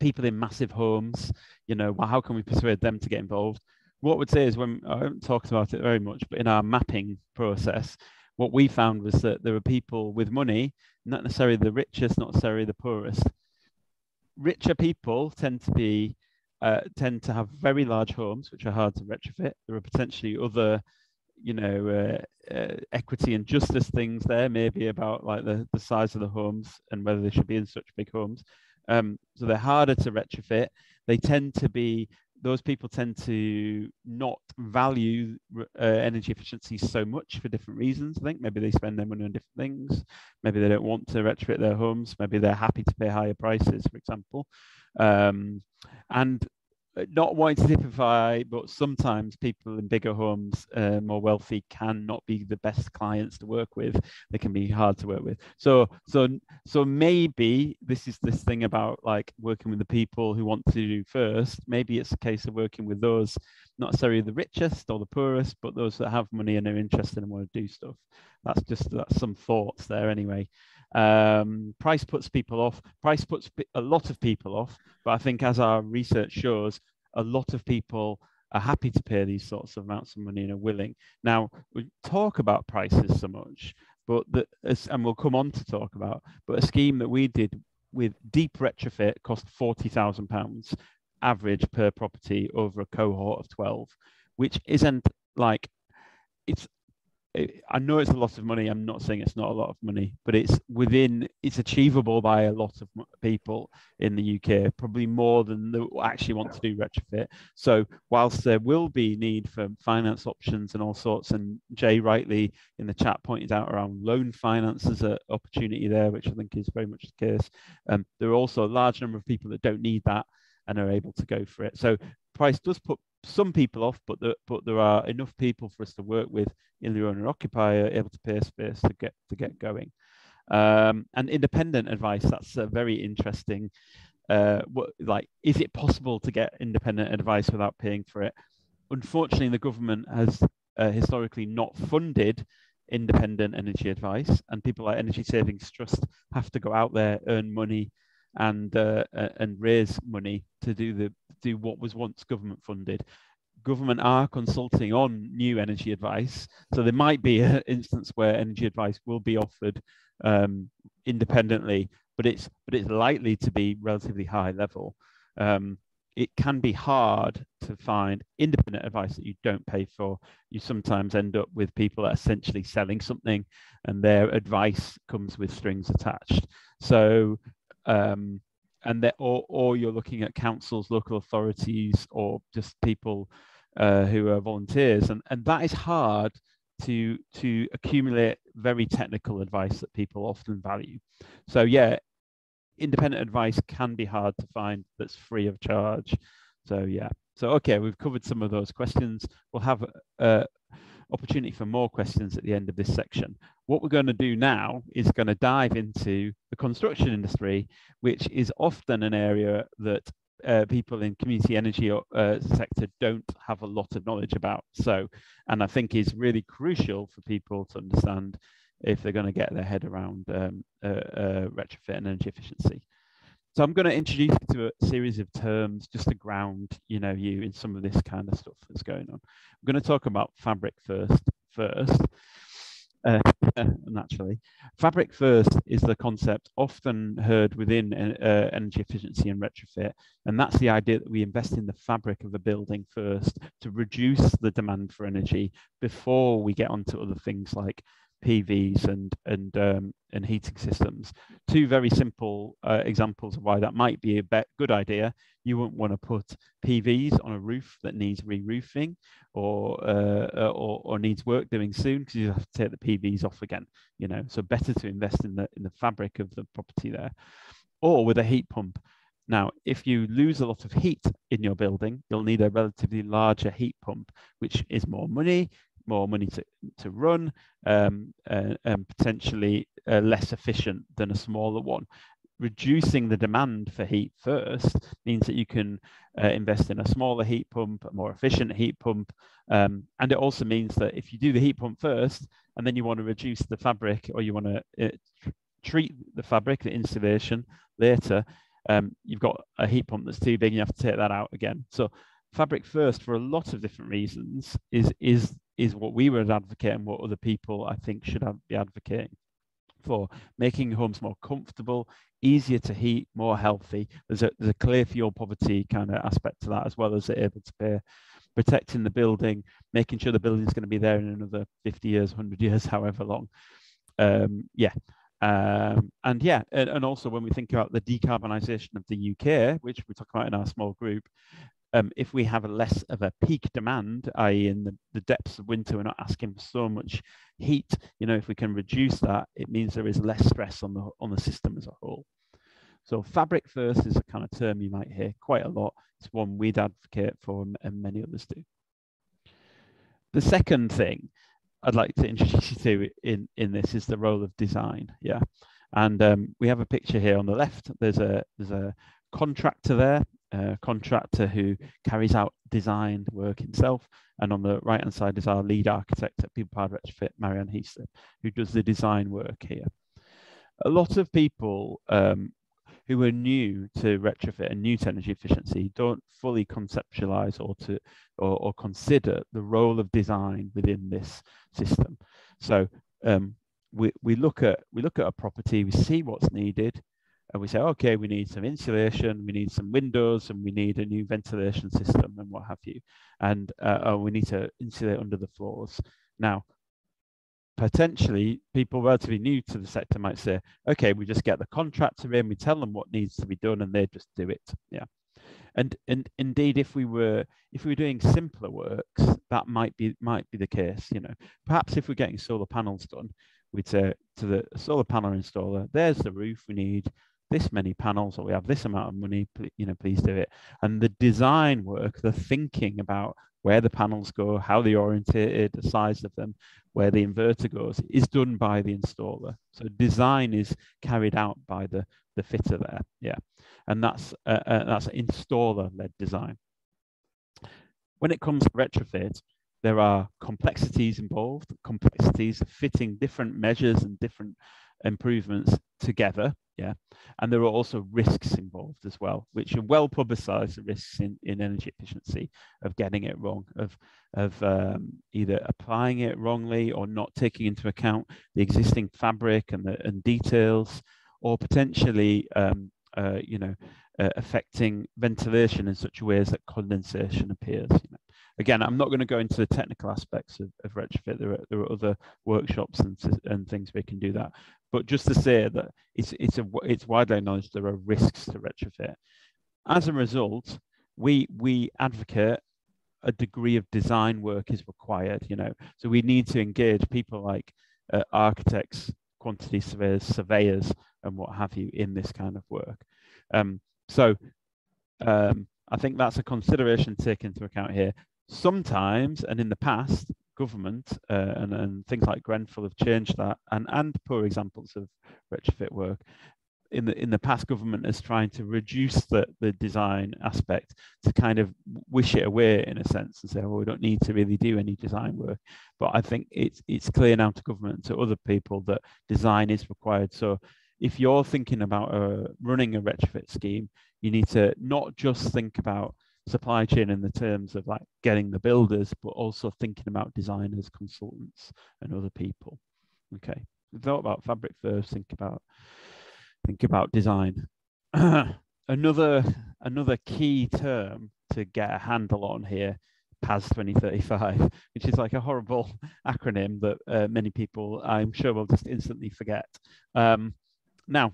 people in massive homes. You know, well, how can we persuade them to get involved? What would say is when I haven't talked about it very much, but in our mapping process, what we found was that there are people with money, not necessarily the richest, not necessarily the poorest richer people tend to be uh, tend to have very large homes, which are hard to retrofit. There are potentially other, you know, uh, uh, equity and justice things there, maybe about like the, the size of the homes and whether they should be in such big homes. Um, so they're harder to retrofit. They tend to be those people tend to not value uh, energy efficiency so much for different reasons. I think maybe they spend their money on different things. Maybe they don't want to retrofit their homes. Maybe they're happy to pay higher prices, for example. Um, and not wanting to typify, but sometimes people in bigger homes, uh, more wealthy, can not be the best clients to work with. They can be hard to work with. So, so, so maybe this is this thing about like working with the people who want to do first. Maybe it's a case of working with those, not necessarily the richest or the poorest, but those that have money and are interested and want to do stuff. That's just that's some thoughts there anyway. Um, price puts people off. Price puts a lot of people off. But I think, as our research shows, a lot of people are happy to pay these sorts of amounts of money and are willing. Now, we talk about prices so much, but the, and we'll come on to talk about, but a scheme that we did with deep retrofit cost £40,000 average per property over a cohort of 12, which isn't like it's I know it's a lot of money. I'm not saying it's not a lot of money, but it's within, it's achievable by a lot of people in the UK, probably more than they actually want to do retrofit. So, whilst there will be need for finance options and all sorts, and Jay rightly in the chat pointed out around loan finance as an opportunity there, which I think is very much the case. Um, there are also a large number of people that don't need that and are able to go for it. So, price does put some people off, but the, but there are enough people for us to work with in the owner occupier able to pay space to get to get going. Um, and independent advice that's a very interesting. Uh, what like is it possible to get independent advice without paying for it? Unfortunately, the government has uh, historically not funded independent energy advice, and people like Energy Savings Trust have to go out there, earn money, and uh, and raise money to do the do what was once government funded. Government are consulting on new energy advice, so there might be an instance where energy advice will be offered um, independently, but it's but it's likely to be relatively high level. Um, it can be hard to find independent advice that you don't pay for. You sometimes end up with people essentially selling something, and their advice comes with strings attached. So um, and that or, or you're looking at councils, local authorities, or just people uh, who are volunteers, and, and that is hard to to accumulate very technical advice that people often value. So yeah, independent advice can be hard to find that's free of charge. So yeah, so okay, we've covered some of those questions. We'll have uh, opportunity for more questions at the end of this section. What we're going to do now is going to dive into the construction industry, which is often an area that uh, people in community energy uh, sector don't have a lot of knowledge about. So, and I think is really crucial for people to understand if they're going to get their head around um, uh, uh, retrofit and energy efficiency. So I'm going to introduce you to a series of terms just to ground, you know, you in some of this kind of stuff that's going on. I'm going to talk about fabric first. First, uh, naturally, fabric first is the concept often heard within uh, energy efficiency and retrofit, and that's the idea that we invest in the fabric of a building first to reduce the demand for energy before we get onto other things like PVs and and um, and heating systems. Two very simple uh, examples of why that might be a good idea. You wouldn't want to put PVs on a roof that needs re-roofing or, uh, uh, or or needs work doing soon because you have to take the PVs off again. You know, so better to invest in the in the fabric of the property there, or with a heat pump. Now, if you lose a lot of heat in your building, you'll need a relatively larger heat pump, which is more money, more money to, to run um, uh, and potentially uh, less efficient than a smaller one. Reducing the demand for heat first means that you can uh, invest in a smaller heat pump, a more efficient heat pump. Um, and it also means that if you do the heat pump first and then you want to reduce the fabric or you want to uh, treat the fabric, the insulation later, um, you've got a heat pump that's too big and you have to take that out again. So fabric first for a lot of different reasons is is is what we would advocate and what other people I think should be advocating for making homes more comfortable, easier to heat, more healthy. There's a, there's a clear fuel poverty kind of aspect to that, as well as able to pay, protecting the building, making sure the building is going to be there in another 50 years, 100 years, however long. Um, yeah. Um, and yeah, and, and, also when we think about the decarbonisation of the UK, which we talk about in our small group, um, if we have a less of a peak demand, i.e. in the, the depths of winter, we're not asking for so much heat, you know, if we can reduce that, it means there is less stress on the, on the system as a whole. So fabric first is a kind of term you might hear quite a lot. It's one we'd advocate for and many others do. The second thing I'd like to introduce you to in, in this is the role of design. Yeah. And um, we have a picture here on the left. There's a, there's a contractor there uh, contractor who carries out design work himself. And on the right hand side is our lead architect at People Powered Retrofit, Marianne Heaslip, who does the design work here. A lot of people um, who are new to retrofit and new to energy efficiency don't fully conceptualize or to or, or consider the role of design within this system. So um, we, we look at we look at a property, we see what's needed, and we say, okay, we need some insulation, we need some windows, and we need a new ventilation system and what have you. And uh, oh, we need to insulate under the floors. Now, potentially people relatively new to the sector might say, okay, we just get the contractor in, we tell them what needs to be done, and they just do it. Yeah. And and indeed, if we were if we were doing simpler works, that might be might be the case. You know, perhaps if we're getting solar panels done, we'd say to the solar panel installer, "There's the roof we need this many panels or we have this amount of money, you know, please do it. And the design work, the thinking about where the panels go, how they're orientated, the size of them, where the inverter goes, is done by the installer. So design is carried out by the, the fitter there, yeah. And that's, uh, uh, that's installer-led design. When it comes to retrofit, there are complexities involved, complexities of fitting different measures and different improvements together yeah. And there are also risks involved as well which are well publicized the risks in, in energy efficiency of getting it wrong of of um, either applying it wrongly or not taking into account the existing fabric and the and details or potentially um, uh, you know uh, affecting ventilation in such a way as that condensation appears you know again, I'm not going to go into the technical aspects of, of retrofit. There are, there are other workshops and, and things we can do that. But just to say that it's it's a it's widely acknowledged there are risks to retrofit. As a result, we we advocate a degree of design work is required. You know, so we need to engage people like uh, architects, quantity surveyors, surveyors, and what have you in this kind of work. Um, so um, I think that's a consideration to take into account here. Sometimes, and in the past, government uh, and, and things like Grenfell have changed that, and, and poor examples of retrofit work. in the in the past government is trying to reduce the the design aspect to kind of wish it away in a sense and say well we don't need to really do any design work but i think it's it's clear now to government to other people that design is required so if you're thinking about uh, running a retrofit scheme you need to not just think about supply chain in the terms of like getting the builders but also thinking about designers consultants and other people okay thought about fabric first think about think about design. another another key term to get a handle on here, PAS 2035, which is like a horrible acronym that uh, many people I'm sure will just instantly forget. Um, now,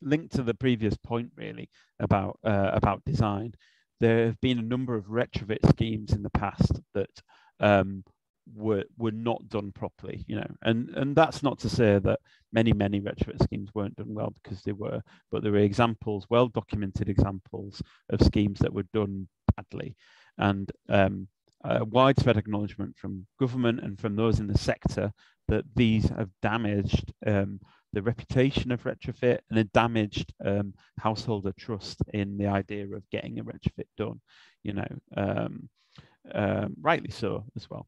linked to the previous point really about uh, about design, there have been a number of retrofit schemes in the past that um, were were not done properly you know and and that's not to say that many many retrofit schemes weren't done well because they were but there were examples well documented examples of schemes that were done badly. And um, widespread acknowledgement from government and from those in the sector that these have damaged um, the reputation of retrofit and a damaged um, householder trust in the idea of getting a retrofit done you know um, um, rightly so as well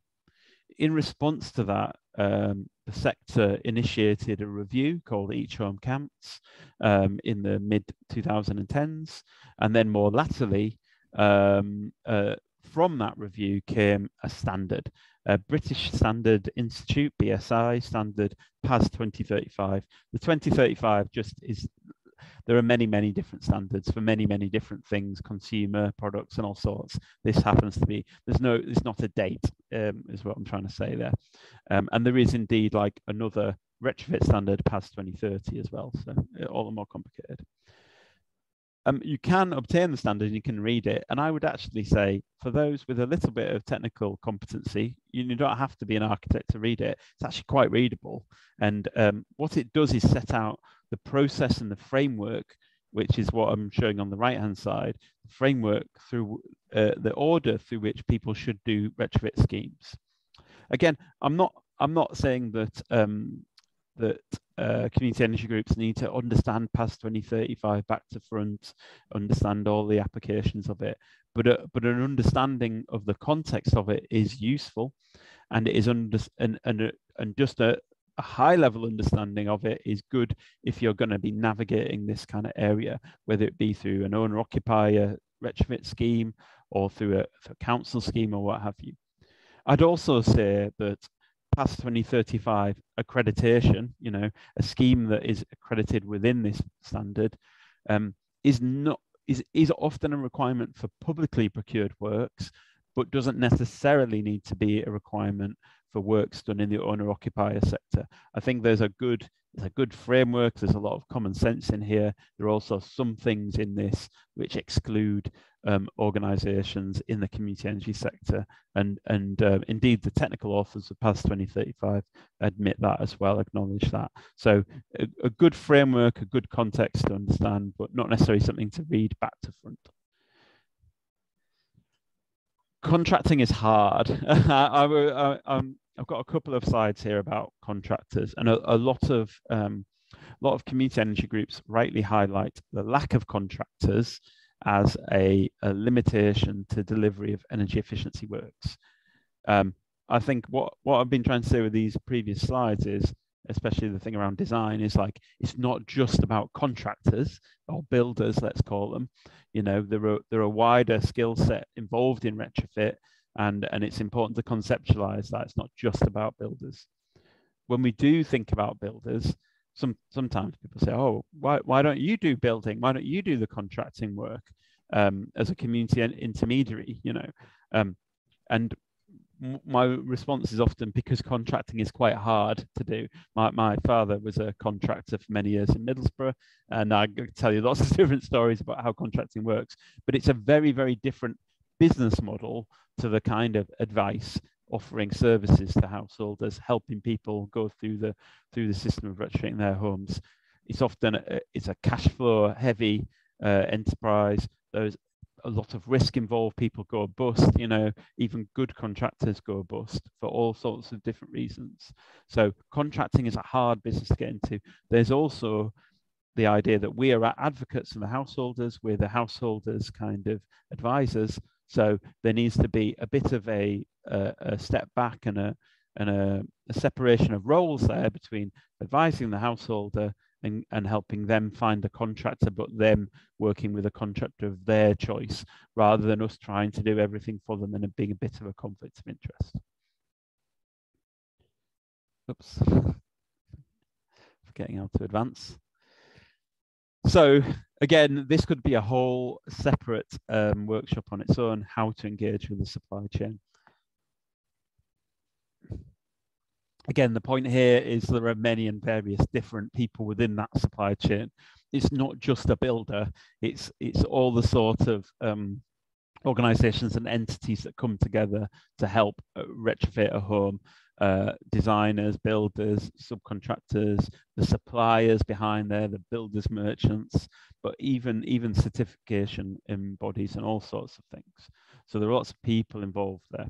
in response to that, um, the sector initiated a review called Each Home Counts um, in the mid 2010s. And then more latterly, um, uh, from that review came a standard, a British Standard Institute, BSI standard, PAS 2035. The 2035 just is there are many, many different standards for many, many different things, consumer products and all sorts. This happens to be, there's no, it's not a date, um, is what I'm trying to say there. Um, and there is indeed like another retrofit standard PAS 2030 as well. So uh, all the more complicated. Um, you can obtain the standard and you can read it. And I would actually say for those with a little bit of technical competency, you don't have to be an architect to read it. It's actually quite readable. And um, what it does is set out the process and the framework, which is what I'm showing on the right hand side, the framework through uh, the order through which people should do retrofit schemes. Again, I'm not I'm not saying that um, that uh, community energy groups need to understand PAS 2035 back to front, understand all the applications of it, but uh, but an understanding of the context of it is useful, and it is under and and, and just a, a high level understanding of it is good if you're going to be navigating this kind of area, whether it be through an owner occupier retrofit scheme or through a, a council scheme or what have you. I'd also say that PAS 2035 accreditation, you know, a scheme that is accredited within this standard, um, is not is is often a requirement for publicly procured works, but doesn't necessarily need to be a requirement for works done in the owner occupier sector. I think there's a good there's a good framework. There's a lot of common sense in here. There are also some things in this which exclude um, organisations in the community energy sector, and and uh, indeed the technical authors of PAS 2035 admit that as well, acknowledge that. So a, a good framework, a good context to understand, but not necessarily something to read back to front contracting is hard. I, I, I've got a couple of slides here about contractors, and a, a lot of um, a lot of community energy groups rightly highlight the lack of contractors as a, a limitation to delivery of energy efficiency works. Um, I think what what I've been trying to say with these previous slides is, especially the thing around design, is like it's not just about contractors or builders, let's call them. You know, there are there are wider skill set involved in retrofit and and it's important to conceptualize that it's not just about builders when we do think about builders some sometimes people say oh why, why don't you do building why don't you do the contracting work um, as a community intermediary you know um, and my response is often because contracting is quite hard to do. My, my father was a contractor for many years in Middlesbrough, and I can tell you lots of different stories about how contracting works. But it's a very, very different business model to the kind of advice offering services to householders, helping people go through the through the system of retrofitting their homes. It's often a, it's a cash flow heavy uh, enterprise. There's a lot of risk involved. People go bust. You know, even good contractors go bust for all sorts of different reasons. So contracting is a hard business to get into. There's also the idea that we are advocates and the householders, we're the householders kind of advisors. So there needs to be a bit of a, a, a step back and a and a, a, separation of roles there between advising the householder and, and helping them find a contractor, but them working with a contractor of their choice, rather than us trying to do everything for them and being a bit of a conflict of interest. Oops, forgetting how to advance. So again, this could be a whole separate um, workshop on its own, how to engage with the supply chain. Again, the point here is there are many and various different people within that supply chain. It's not just a builder, it's, it's all the sort of um, organizations and entities that come together to help uh, retrofit a home uh, designers, builders, subcontractors, the suppliers behind there, the builders, merchants, but even even certification bodies and all sorts of things. So there are lots of people involved there.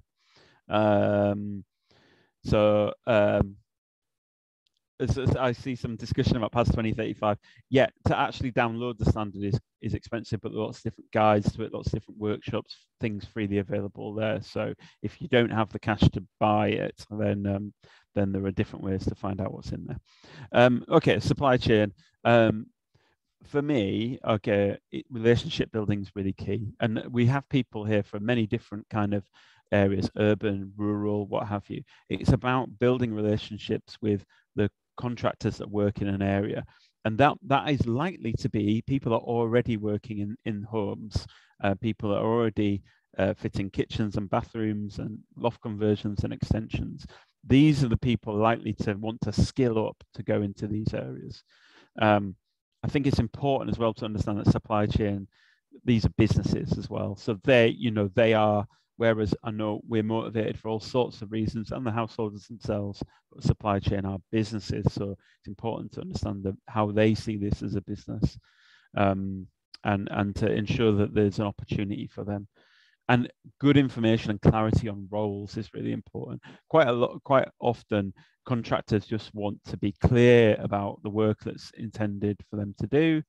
Um, so um, I see some discussion about PAS 2035. Yeah, to actually download the standard is, is expensive, but lots of different guides to it, lots of different workshops, things freely available there. So if you don't have the cash to buy it, then um, then there are different ways to find out what's in there. Um, okay, supply chain. Um, for me, okay, it, relationship building is really key, and we have people here from many different kind of areas, urban, rural, what have you. It's about building relationships with the contractors that work in an area. And that, that is likely to be people are already working in, in homes, uh, people are already uh, fitting kitchens and bathrooms and loft conversions and extensions. These are the people likely to want to skill up to go into these areas. Um, I think it's important as well to understand that supply chain, these are businesses as well. So they, you know, they are Whereas I know we're motivated for all sorts of reasons, and the householders themselves, supply chain are businesses. So it's important to understand the, how they see this as a business, um, and and to ensure that there's an opportunity for them. And good information and clarity on roles is really important. Quite a lot, quite often, contractors just want to be clear about the work that's intended for them to do,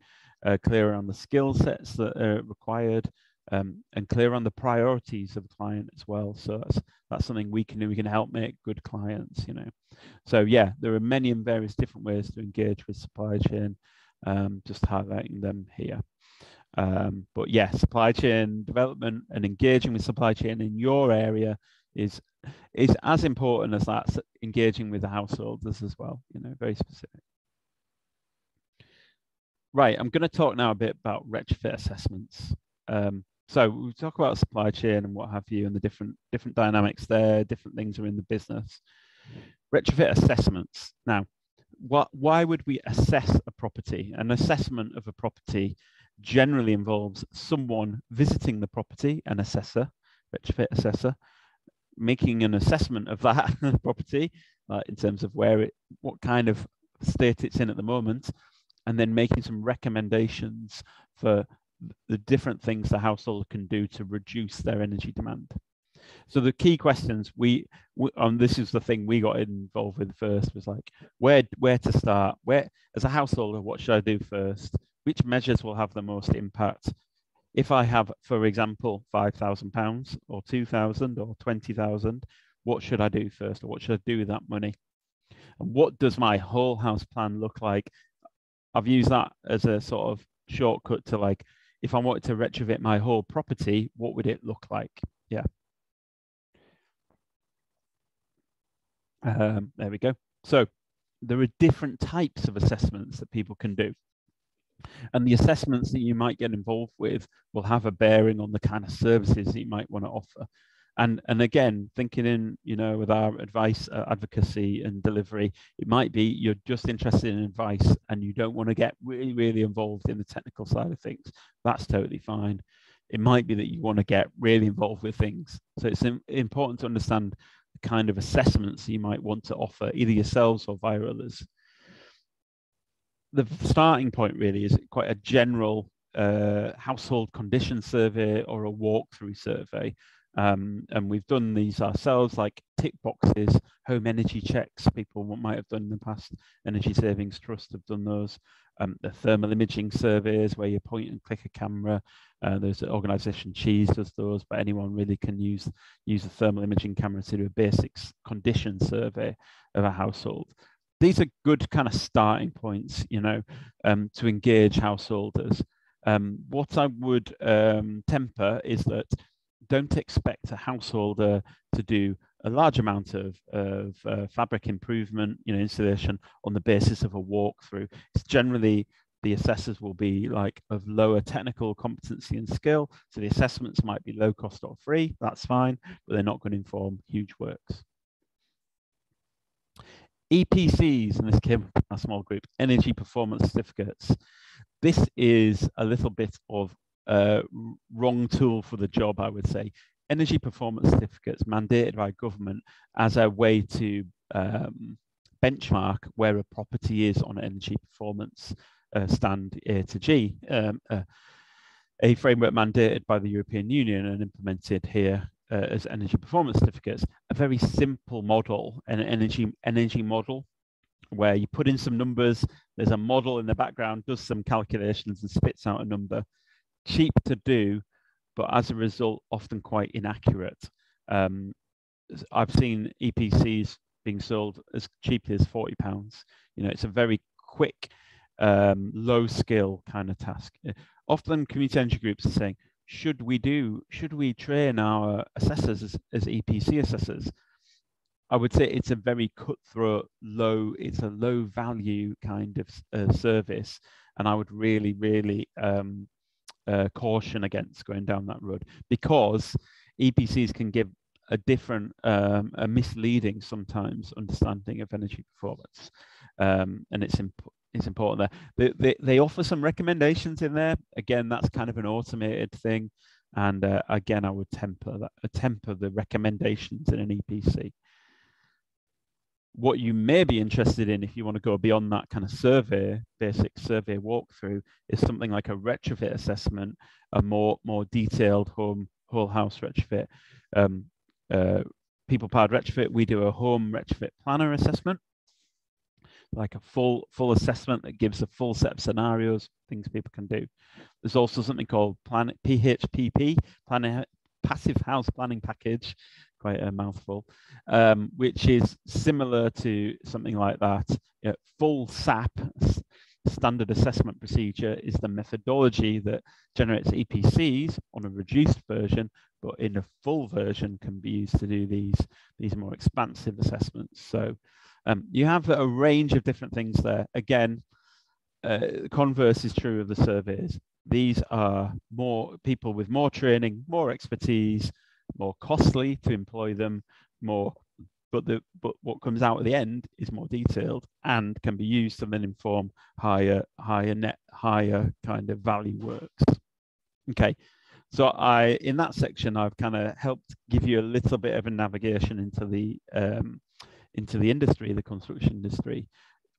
uh, clear on the skill sets that are required, um, and clear on the priorities of the client as well. So that's that's something we can do. We can help make good clients, you know. So yeah, there are many and various different ways to engage with supply chain. Um, just highlighting them here. Um, but yeah, supply chain development and engaging with supply chain in your area is is as important as that engaging with the householders as well. You know, very specific. Right, I'm going to talk now a bit about retrofit assessments. Um, so we talk about supply chain and what have you, and the different different dynamics there, different things are in the business. Retrofit assessments. Now, what why would we assess a property? An assessment of a property generally involves someone visiting the property, an assessor, retrofit assessor, making an assessment of that property, uh, in terms of where it, what kind of state it's in at the moment, and then making some recommendations for the different things the household can do to reduce their energy demand. So the key questions we, we um, this is the thing we got involved with first was like where where to start, where as a householder, what should I do first? Which measures will have the most impact? If I have, for example, five thousand pounds or two thousand or twenty thousand, what should I do first, or what should I do with that money? And what does my whole house plan look like? I've used that as a sort of shortcut to like if I wanted to retrofit my whole property, what would it look like? Yeah. Um, there we go. So there are different types of assessments that people can do. And the assessments that you might get involved with will have a bearing on the kind of services that you might want to offer and and again thinking in you know with our advice uh, advocacy and delivery it might be you're just interested in advice and you don't want to get really really involved in the technical side of things. That's totally fine. It might be that you want to get really involved with things. So it's important to understand the kind of assessments you might want to offer either yourselves or via others. The starting point really is quite a general uh, household condition survey or a walkthrough survey um, and we've done these ourselves, like tick boxes, home energy checks. People might have done in the past. Energy Savings Trust have done those. um, the thermal imaging surveys where you point and click a camera. Uh, there's an organisation Cheese does those, but anyone really can use use a thermal imaging camera to do a basic condition survey of a household. These are good kind of starting points, you know, um, to engage householders. Um, what I would um, temper is that don't expect a householder to do a large amount of, of uh, fabric improvement, you know, installation on the basis of a walkthrough. It's generally the assessors will be like of lower technical competency and skill. So the assessments might be low cost or free, that's fine, but they're not going to inform huge works. EPCs, and this came from a small group, energy performance certificates. This is a little bit of a wrong tool for the job, I would say energy performance certificates mandated by government as a way to um, benchmark where a property is on energy performance uh, stand A to G. Um, uh, a framework mandated by the European Union and implemented here uh, as energy performance certificates, a very simple model, an energy energy model, where you put in some numbers, there's a model in the background, does some calculations and spits out a number. Cheap to do, but as a result, often quite inaccurate. Um, I've seen EPCs being sold as cheaply as forty pounds. You know, it's a very quick, um, low skill kind of task. Uh, often, community energy groups are saying, "Should we do? Should we train our assessors as, as EPC assessors?" I would say it's a very cutthroat, low. It's a low value kind of uh, service, and I would really, really um, uh, caution against going down that road because EPCs can give a different, um, a misleading sometimes understanding of energy performance, um, and it's it's important there. They, they, they offer some recommendations in there. Again, that's kind of an automated thing, and uh, again, I would temper that, temper the recommendations in an EPC what you may be interested in if you want to go beyond that kind of survey, basic survey walkthrough, is something like a retrofit assessment, a more more detailed home whole house retrofit. Um, uh, people powered retrofit, we do a home retrofit planner assessment, like a full full assessment that gives a full set of scenarios, things people can do. There's also something called Planet PHPP, Planet Passive House Planning Package, quite a mouthful, um, which is similar to something like that. You know, full SAP, standard assessment procedure, is the methodology that generates EPCs on a reduced version, but in a full version can be used to do these, these more expansive assessments. So um, you have a range of different things there. Again, uh, converse is true of the surveys. These are more people with more training, more expertise, more costly to employ them, more but the but what comes out at the end is more detailed and can be used to then inform higher higher net higher kind of value works. Okay so i in that section i've kind of helped give you a little bit of a navigation into the um, into the industry the construction industry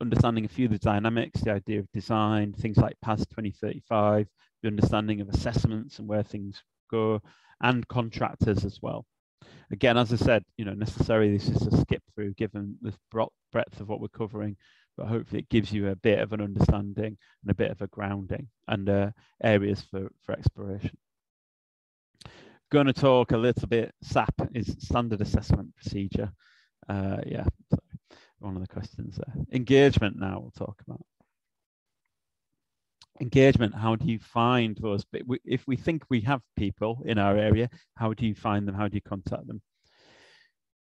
understanding a few of the dynamics the idea of design things like PAS 2035 the understanding of assessments and where things go and contractors as well. Again, as I said, you know, necessarily this is a skip through given the breadth of what we're covering, but hopefully it gives you a bit of an understanding and a bit of a grounding and uh, areas for, for exploration. Going to talk a little bit, SAP is standard assessment procedure. Uh, yeah, so one of the questions there. Engagement now we'll talk about engagement how do you find those if we think we have people in our area how do you find them? How do you contact them?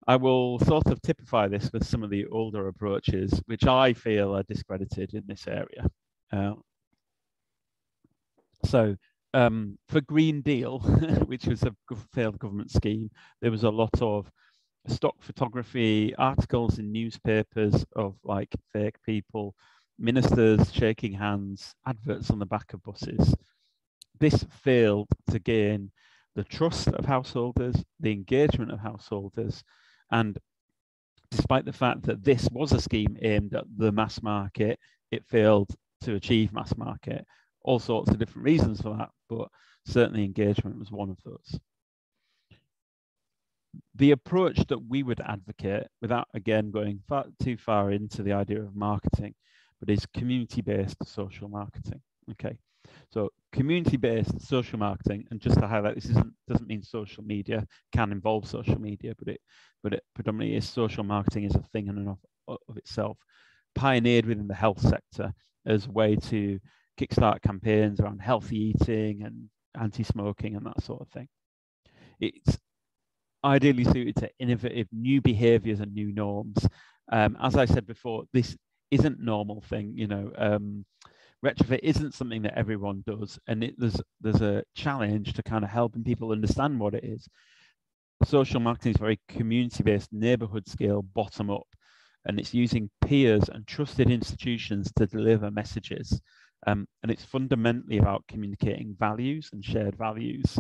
I will sort of typify this with some of the older approaches which i feel are discredited in this area. Uh, so um, for green deal which was a failed government scheme there was a lot of stock photography articles in newspapers of like fake people ministers shaking hands, adverts on the back of buses. This failed to gain the trust of householders, the engagement of householders, and despite the fact that this was a scheme aimed at the mass market, it failed to achieve mass market. All sorts of different reasons for that, but certainly engagement was one of those. The approach that we would advocate, without again going far, too far into the idea of marketing, but is community-based social marketing. Okay, so community-based social marketing, and just to highlight, this isn't doesn't mean social media can involve social media, but it but it predominantly is social marketing is a thing in and of, of itself, pioneered within the health sector as a way to kickstart campaigns around healthy eating and anti-smoking and that sort of thing. It's ideally suited to innovative new behaviors and new norms. Um, as I said before, this isn't normal thing, you know. Um, retrofit isn't something that everyone does, and it, there's there's a challenge to kind of helping people understand what it is. Social marketing is very community-based, neighborhood scale, bottom up, and it's using peers and trusted institutions to deliver messages. Um, and it's fundamentally about communicating values and shared values.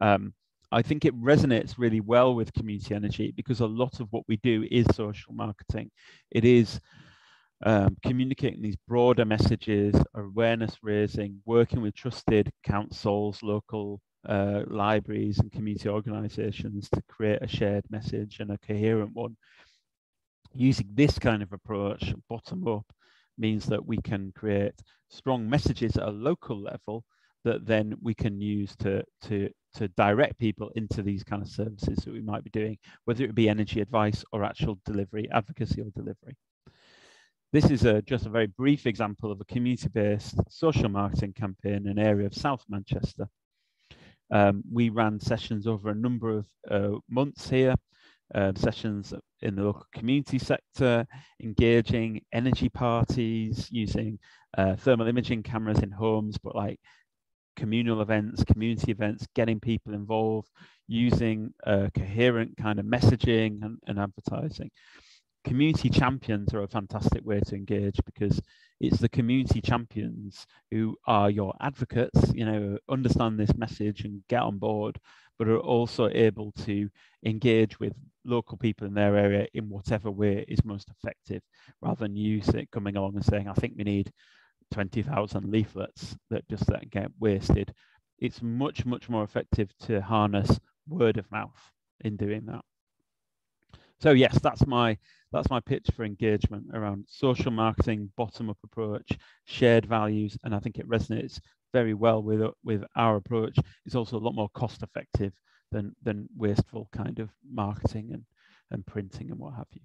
Um, I think it resonates really well with community energy because a lot of what we do is social marketing. It is um, communicating these broader messages, awareness raising, working with trusted councils, local uh, libraries, and community organizations to create a shared message and a coherent one. Using this kind of approach, bottom up, means that we can create strong messages at a local level that then we can use to, to, to direct people into these kind of services that we might be doing, whether it be energy advice or actual delivery, advocacy or delivery. This is a, just a very brief example of a community-based social marketing campaign in an area of South Manchester. Um, we ran sessions over a number of uh, months here, uh, sessions in the local community sector, engaging energy parties, using uh, thermal imaging cameras in homes, but like communal events, community events, getting people involved, using uh, coherent kind of messaging and, and advertising community champions are a fantastic way to engage because it's the community champions who are your advocates, you know, understand this message and get on board, but are also able to engage with local people in their area in whatever way is most effective, rather than you coming along and saying, I think we need 20,000 leaflets that just that get wasted. It's much, much more effective to harness word of mouth in doing that. So yes, that's my that's my pitch for engagement around social marketing, bottom up approach, shared values, and I think it resonates very well with with our approach. It's also a lot more cost effective than than wasteful kind of marketing and and printing and what have you.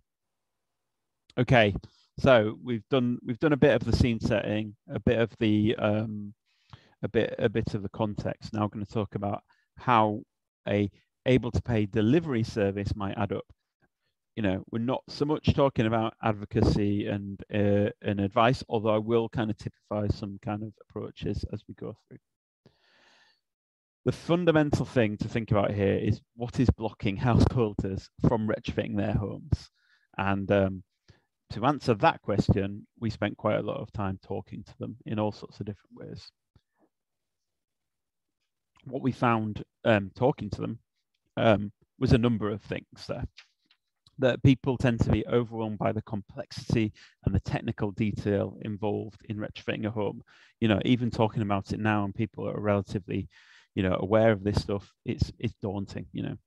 Okay, so we've done we've done a bit of the scene setting, a bit of the um, a bit a bit of the context. Now I'm going to talk about how a able to pay delivery service might add up you know, we're not so much talking about advocacy and uh, and advice, although I will kind of typify some kind of approaches as we go through. The fundamental thing to think about here is what is blocking householders from retrofitting their homes, and um, to answer that question, we spent quite a lot of time talking to them in all sorts of different ways. What we found um, talking to them um, was a number of things there that people tend to be overwhelmed by the complexity and the technical detail involved in retrofitting a home. You know, even talking about it now and people are relatively, you know, aware of this stuff, it's it's daunting, you know.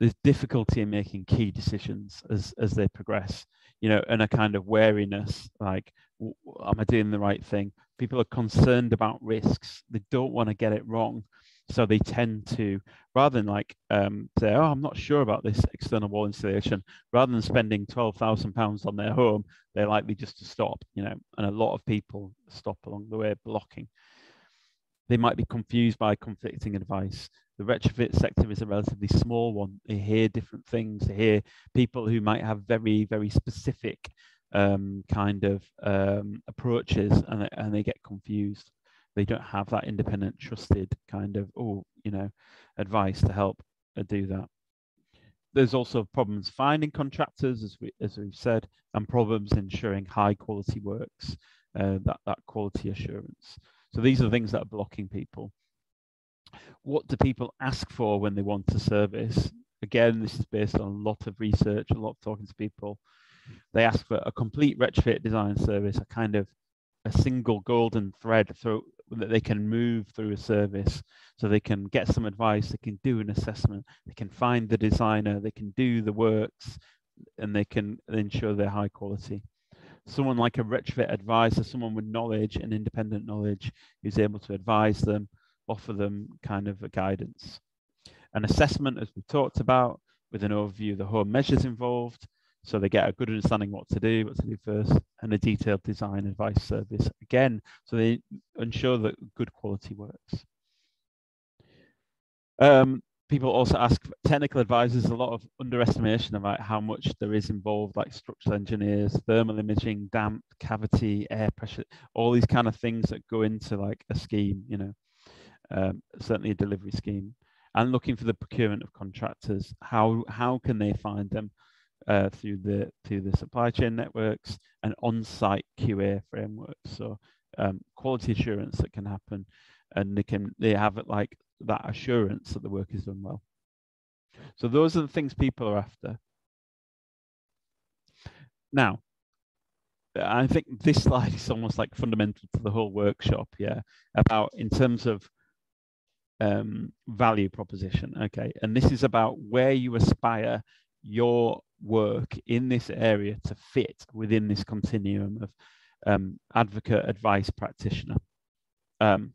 There's difficulty in making key decisions as as they progress, you know, and a kind of wariness, like, am I doing the right thing? People are concerned about risks. They don't want to get it wrong. So they tend to, rather than like um, say, oh, I'm not sure about this external wall installation, rather than spending twelve thousand pounds on their home, they're likely just to stop. You know, and a lot of people stop along the way, blocking. They might be confused by conflicting advice. The retrofit sector is a relatively small one. They hear different things. They hear people who might have very, very specific um, kind of um, approaches, and, and they get confused they don't have that independent, trusted kind of oh, you know, advice to help uh, do that. There's also problems finding contractors, as we as we've said, and problems ensuring high quality works, uh, that that quality assurance. So these are things that are blocking people. What do people ask for when they want a service? Again, this is based on a lot of research, a lot of talking to people. They ask for a complete retrofit design service, a kind of a single golden thread through that they can move through a service so they can get some advice they can do an assessment they can find the designer they can do the works and they can ensure they're high quality someone like a retrofit advisor, someone with knowledge and independent knowledge who's able to advise them, offer them kind of a guidance. An assessment, as we talked about, with an overview of the home measures involved, so they get a good understanding what to do, what to do first, and a detailed design advice service again, so they ensure that good quality works. Um, people also ask technical advisors a lot of underestimation about how much there is involved, like structural engineers, thermal imaging, damp, cavity, air pressure, all these kind of things that go into like a scheme, you know, um, certainly a delivery scheme, and looking for the procurement of contractors. How how can they find them? Uh, through the through the supply chain networks and on-site QA frameworks. So um, quality assurance that can happen, and they can they have like that assurance that the work is done well. So those are the things people are after. Now, I think this slide is almost like fundamental to the whole workshop. Yeah, about in terms of um, value proposition. Okay, and this is about where you aspire your work in this area to fit within this continuum of um, advocate, advice, practitioner. Um,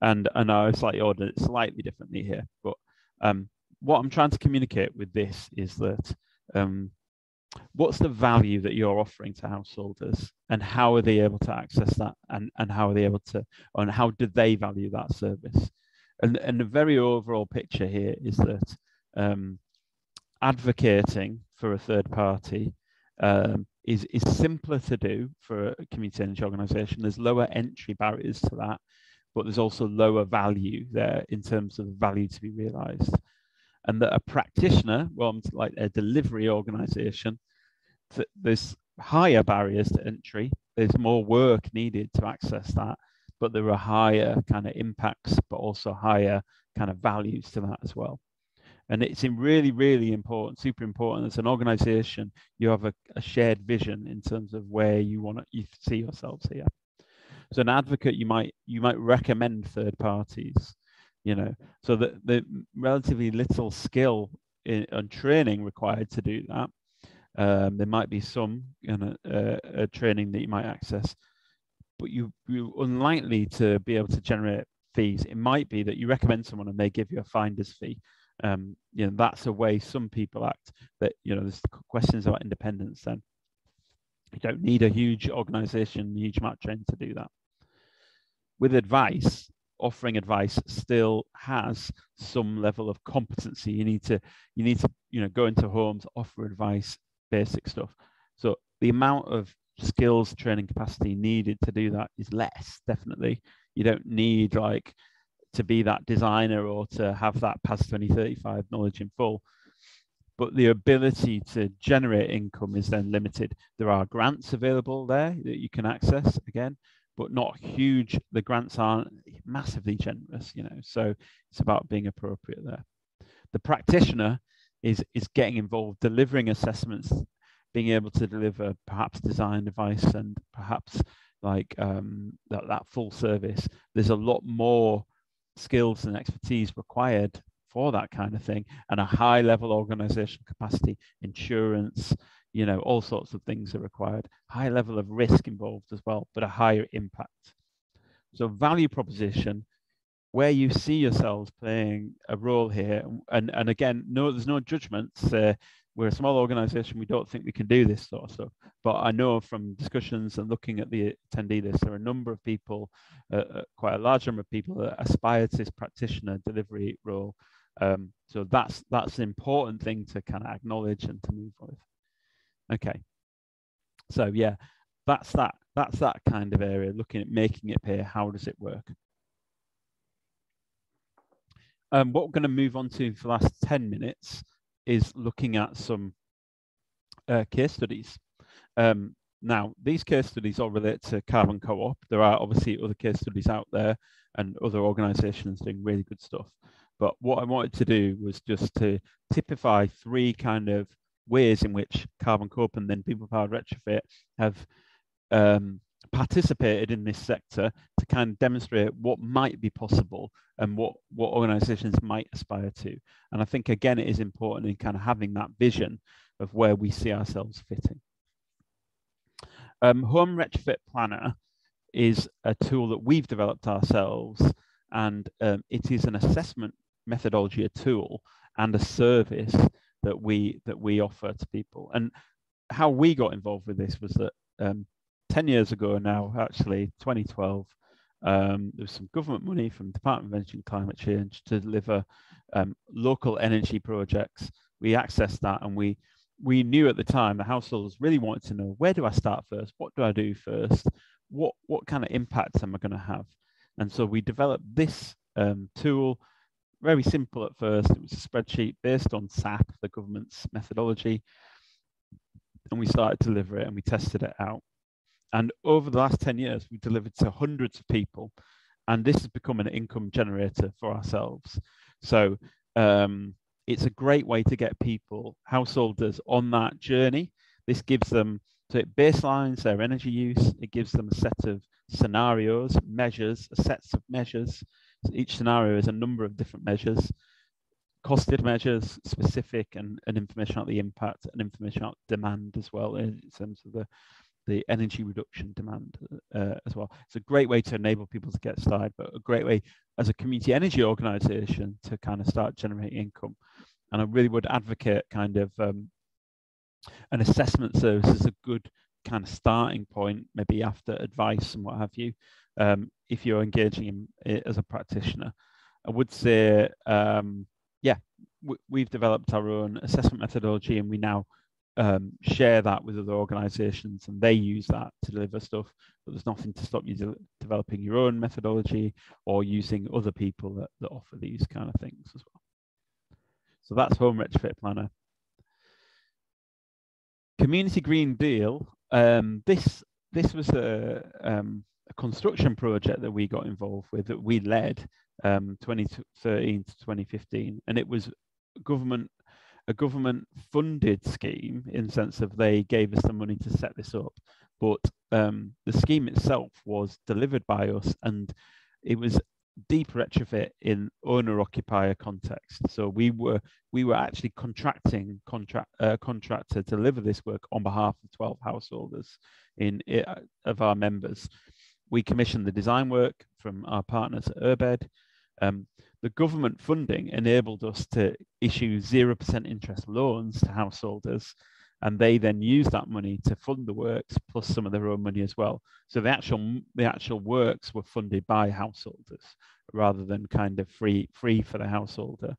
and and I slightly ordered it slightly differently here, but um, what I'm trying to communicate with this is that um, what's the value that you're offering to householders, and how are they able to access that, and and how are they able to, and how do they value that service? And and the very overall picture here is that um, advocating for a third party um, is, is simpler to do for a community energy organization. There's lower entry barriers to that, but there's also lower value there in terms of value to be realized. And that a practitioner, well, like a delivery organization, there's higher barriers to entry. There's more work needed to access that, but there are higher kind of impacts, but also higher kind of values to that as well. And it's really, really important, super important. As an organization, you have a, a shared vision in terms of where you want to you see yourselves here. So an advocate, you might you might recommend third parties, you know, so that the relatively little skill in, and training required to do that. Um, there might be some you know, uh, training that you might access, but you you're unlikely to be able to generate fees. It might be that you recommend someone and they give you a finder's fee, um, you know that's a way some people act that you know there's questions about independence then. You don't need a huge organization huge amount chain to do that. With advice offering advice still has some level of competency. You need to you need to you know go into homes offer advice basic stuff. So the amount of skills training capacity needed to do that is less definitely. You don't need like to be that designer or to have that PAS 2035 knowledge in full. But the ability to generate income is then limited. There are grants available there that you can access again, but not huge. The grants aren't massively generous, you know. So it's about being appropriate there. The practitioner is is getting involved, delivering assessments, being able to deliver perhaps design advice and perhaps like um, that, that full service. There's a lot more skills and expertise required for that kind of thing and a high level organizational capacity insurance you know all sorts of things are required. High level of risk involved as well but a higher impact. So value proposition where you see yourselves playing a role here and and again no there's no judgments uh, we're a small organization we don't think we can do this sort of stuff. But i know from discussions and looking at the attendee list there are a number of people uh, uh, quite a large number of people that aspire to this practitioner delivery role. Um, so that's that's an important thing to kind of acknowledge and to move with. Okay. So yeah that's that that's that kind of area looking at making it pay how does it work? Um, what we're going to move on to for the last 10 minutes is looking at some uh, case studies. Um, now, these case studies all relate to Carbon Co-op. There are obviously other case studies out there and other organizations doing really good stuff. But what I wanted to do was just to typify three kind of ways in which Carbon Co-op and then People Powered Retrofit have um, participated in this sector to kind of demonstrate what might be possible and what what organizations might aspire to and i think again it is important in kind of having that vision of where we see ourselves fitting Um, Home Retrofit Planner is a tool that we've developed ourselves, and um, it is an assessment methodology, a tool, and a service that we that we offer to people. And how we got involved with this was that um, 10 years ago now, actually 2012, um, there was some government money from Department of Energy and Climate Change to deliver um, local energy projects. We accessed that and we we knew at the time the households really wanted to know where do I start first? What do I do first? What what kind of impacts am I going to have? And so we developed this um, tool, very simple at first. It was a spreadsheet based on SAP, the government's methodology, and we started to deliver it and we tested it out. And over the last 10 years, we've delivered to hundreds of people. And this has become an income generator for ourselves. So um, it's a great way to get people, householders, on that journey. This gives them, so it baselines their energy use. It gives them a set of scenarios, measures, sets of measures. So each scenario is a number of different measures costed measures, specific and, and information about the impact and information about demand as well in terms of the, the energy reduction demand uh, as well. It's a great way to enable people to get started, but a great way as a community energy organization to kind of start generating income. And I really would advocate kind of um, an assessment service is a good kind of starting point, maybe after advice and what have you, um, if you're engaging in as a practitioner. I would say um, yeah, we've developed our own assessment methodology and we now um, share that with other organizations and they use that to deliver stuff. But there's nothing to stop you de developing your own methodology or using other people that, that offer these kind of things as well. So that's Home Retrofit Planner. Community Green Deal. Um, this this was a, um, a construction project that we got involved with that we led um, 2013 to 2015, and it was government a government funded scheme in the sense of they gave us the money to set this up, but um, the scheme itself was delivered by us, and it was deep retrofit in owner occupier context. So we were we were actually contracting contract uh, contractor to deliver this work on behalf of 12 householders in uh, of our members. We commissioned the design work from our partners at Urbed. Um, the government funding enabled us to issue 0% interest loans to householders, and they then use that money to fund the works plus some of their own money as well. So the actual the actual works were funded by householders rather than kind of free free for the householder.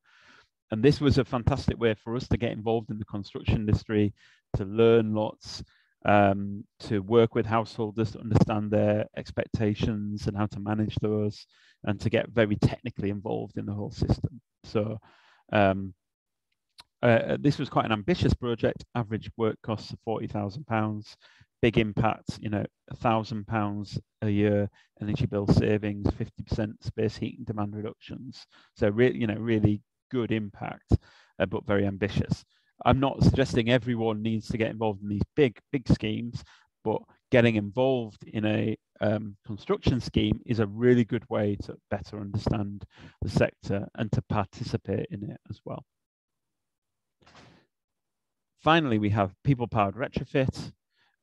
And this was a fantastic way for us to get involved in the construction industry, to learn lots, um, to work with householders to understand their expectations and how to manage those, and to get very technically involved in the whole system. So um, uh, this was quite an ambitious project. Average work costs of forty thousand pounds. Big impact, you know, thousand pounds a year energy bill savings, fifty percent space heating demand reductions. So really, you know, really good impact, uh, but very ambitious. I'm not suggesting everyone needs to get involved in these big, big schemes, but getting involved in a um, construction scheme is a really good way to better understand the sector and to participate in it as well. Finally, we have people powered retrofit.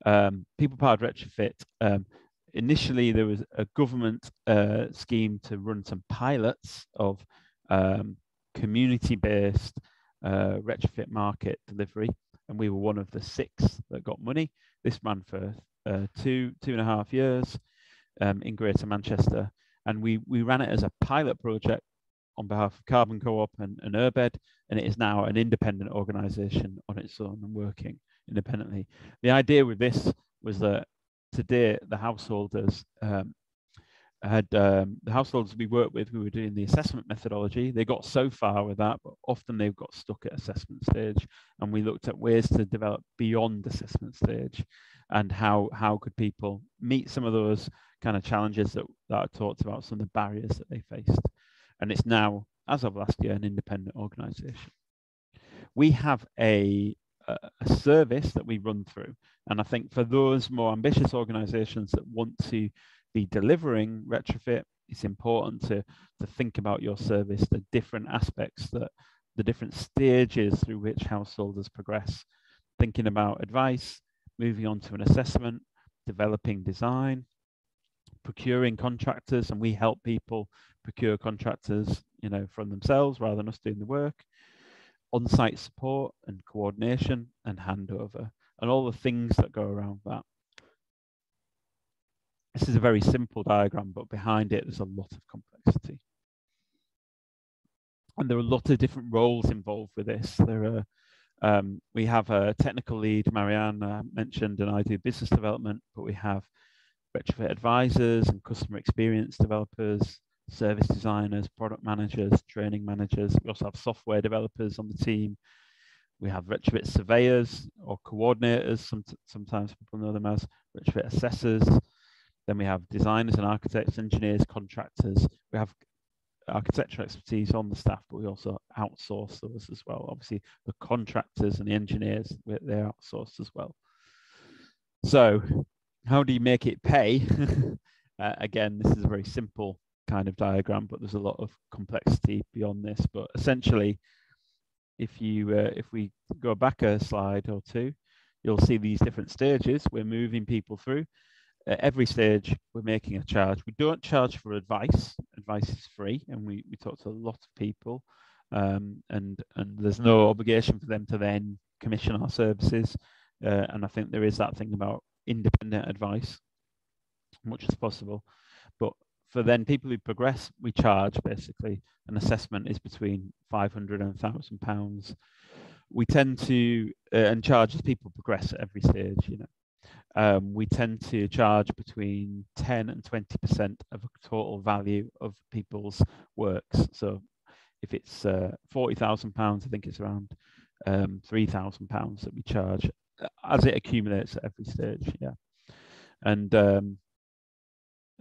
Um, people powered retrofit. Um, initially, there was a government uh, scheme to run some pilots of um, community based uh, retrofit market delivery, and we were one of the six that got money. This ran for uh, two two and a half years um, in Greater Manchester, and we we ran it as a pilot project on behalf of Carbon Co-op and, and Urbed, and it is now an independent organisation on its own and working independently. The idea with this was that today the householders um, had um, the households we worked with we were doing the assessment methodology. They got so far with that, but often they've got stuck at assessment stage. And we looked at ways to develop beyond assessment stage, and how how could people meet some of those kind of challenges that, that I talked about, some of the barriers that they faced. And it's now, as of last year, an independent organisation. We have a a service that we run through. And I think for those more ambitious organizations that want to be delivering retrofit, it's important to, to think about your service, the different aspects that the different stages through which householders progress, thinking about advice, moving on to an assessment, developing design, procuring contractors, and we help people procure contractors, you know, from themselves rather than us doing the work, on-site support and coordination and handover, and all the things that go around that. This is a very simple diagram, but behind it, there's a lot of complexity. And there are a lot of different roles involved with this. There are um, we have a technical lead, Marianne mentioned, and I do business development, but we have retrofit advisors and customer experience developers, service designers, product managers, training managers. We also have software developers on the team. We have retrofit surveyors or coordinators, some, sometimes people know them as retrofit assessors. Then we have designers and architects, engineers, contractors. We have architectural expertise on the staff, but we also outsource those as well. Obviously, the contractors and the engineers, they're outsourced as well. So how do you make it pay? uh, again, this is a very simple kind of diagram, but there's a lot of complexity beyond this. But essentially, if you uh, if we go back a slide or two, you'll see these different stages we're moving people through at every stage we're making a charge. We don't charge for advice. Advice is free and we, we talk to a lot of people. Um, and and there's no obligation for them to then commission our services. Uh, and i think there is that thing about independent advice much as possible. But for then people who progress we charge basically. An assessment is between 500 and 1000 pounds. We tend to uh, and charge as people progress at every stage you know um, we tend to charge between 10 and 20% of the total value of people's works. So if it's uh, 40,000 pounds, I think it's around um, 3,000 pounds that we charge uh, as it accumulates at every stage. Yeah. And um,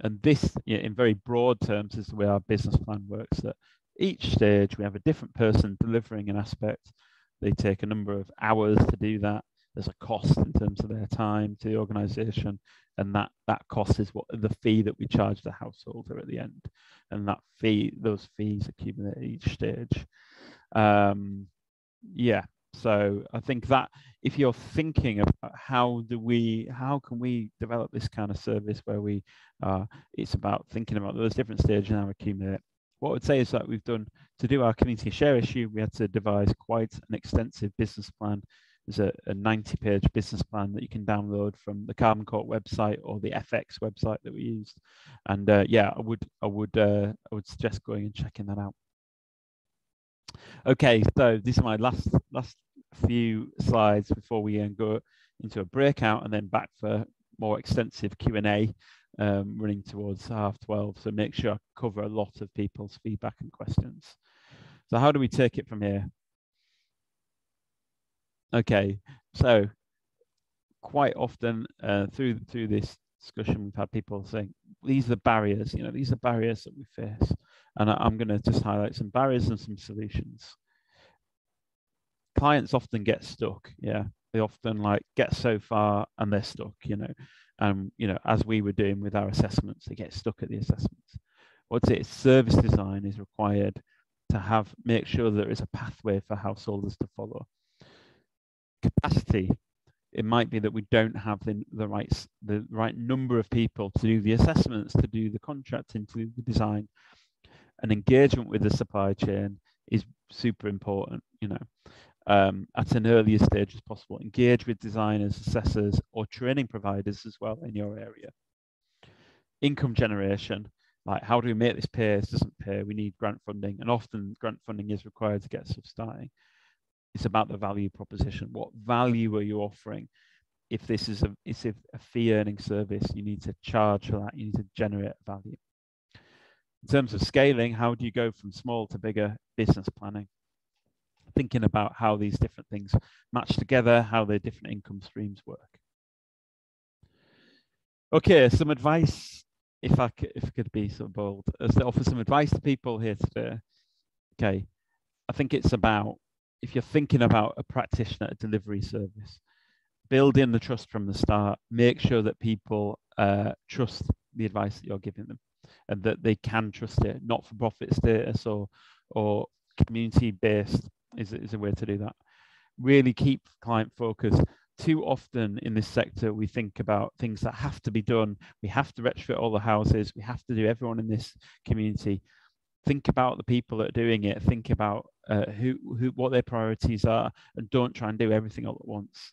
and this, yeah, in very broad terms, is the way our business plan works. That each stage we have a different person delivering an aspect. They take a number of hours to do that there's a cost in terms of their time to the organization and that that cost is what the fee that we charge the householder at the end. And that fee those fees accumulate at each stage. Um, yeah so i think that if you're thinking about how do we how can we develop this kind of service where we uh, it's about thinking about those different stages and how accumulate. What I would say is that we've done to do our community share issue, we had to devise quite an extensive business plan there's a, a 90 page business plan that you can download from the Carbon Co-op website or the FX website that we used. And uh, yeah, I would I would uh, I would suggest going and checking that out. Okay, so these are my last last few slides before we go into a breakout and then back for more extensive Q&A um, running towards half 12. So make sure I cover a lot of people's feedback and questions. So how do we take it from here? Okay, so quite often uh, through through this discussion, we've had people saying these are the barriers. You know, these are barriers that we face, and I, I'm going to just highlight some barriers and some solutions. Clients often get stuck. Yeah, they often like get so far and they're stuck. You know, and you know, as we were doing with our assessments, they get stuck at the assessments. What's it? Service design is required to have make sure there is a pathway for householders to follow capacity it might be that we don't have the, the right the right number of people to do the assessments to do the contracting to do the design. And engagement with the supply chain is super important you know um, at an earlier stage as possible. Engage with designers assessors or training providers as well in your area. Income generation like how do we make this pay? This doesn't pay. We need grant funding and often grant funding is required to get stuff starting it's about the value proposition. What value are you offering? If this is a it's a, fee earning service, you need to charge for that. You need to generate value. In terms of scaling, how do you go from small to bigger business planning? Thinking about how these different things match together, how their different income streams work. Okay, some advice, if I could, if I could be so bold as to offer some advice to people here today. Okay, I think it's about if you're thinking about a practitioner, a delivery service, build in the trust from the start. Make sure that people uh, trust the advice that you're giving them, and that they can trust it. Not for profit status or or community based is is a way to do that. Really keep client focused. too often in this sector, we think about things that have to be done. We have to retrofit all the houses. We have to do everyone in this community. Think about the people that are doing it. Think about uh, who, who, what their priorities are, and don't try and do everything all at once.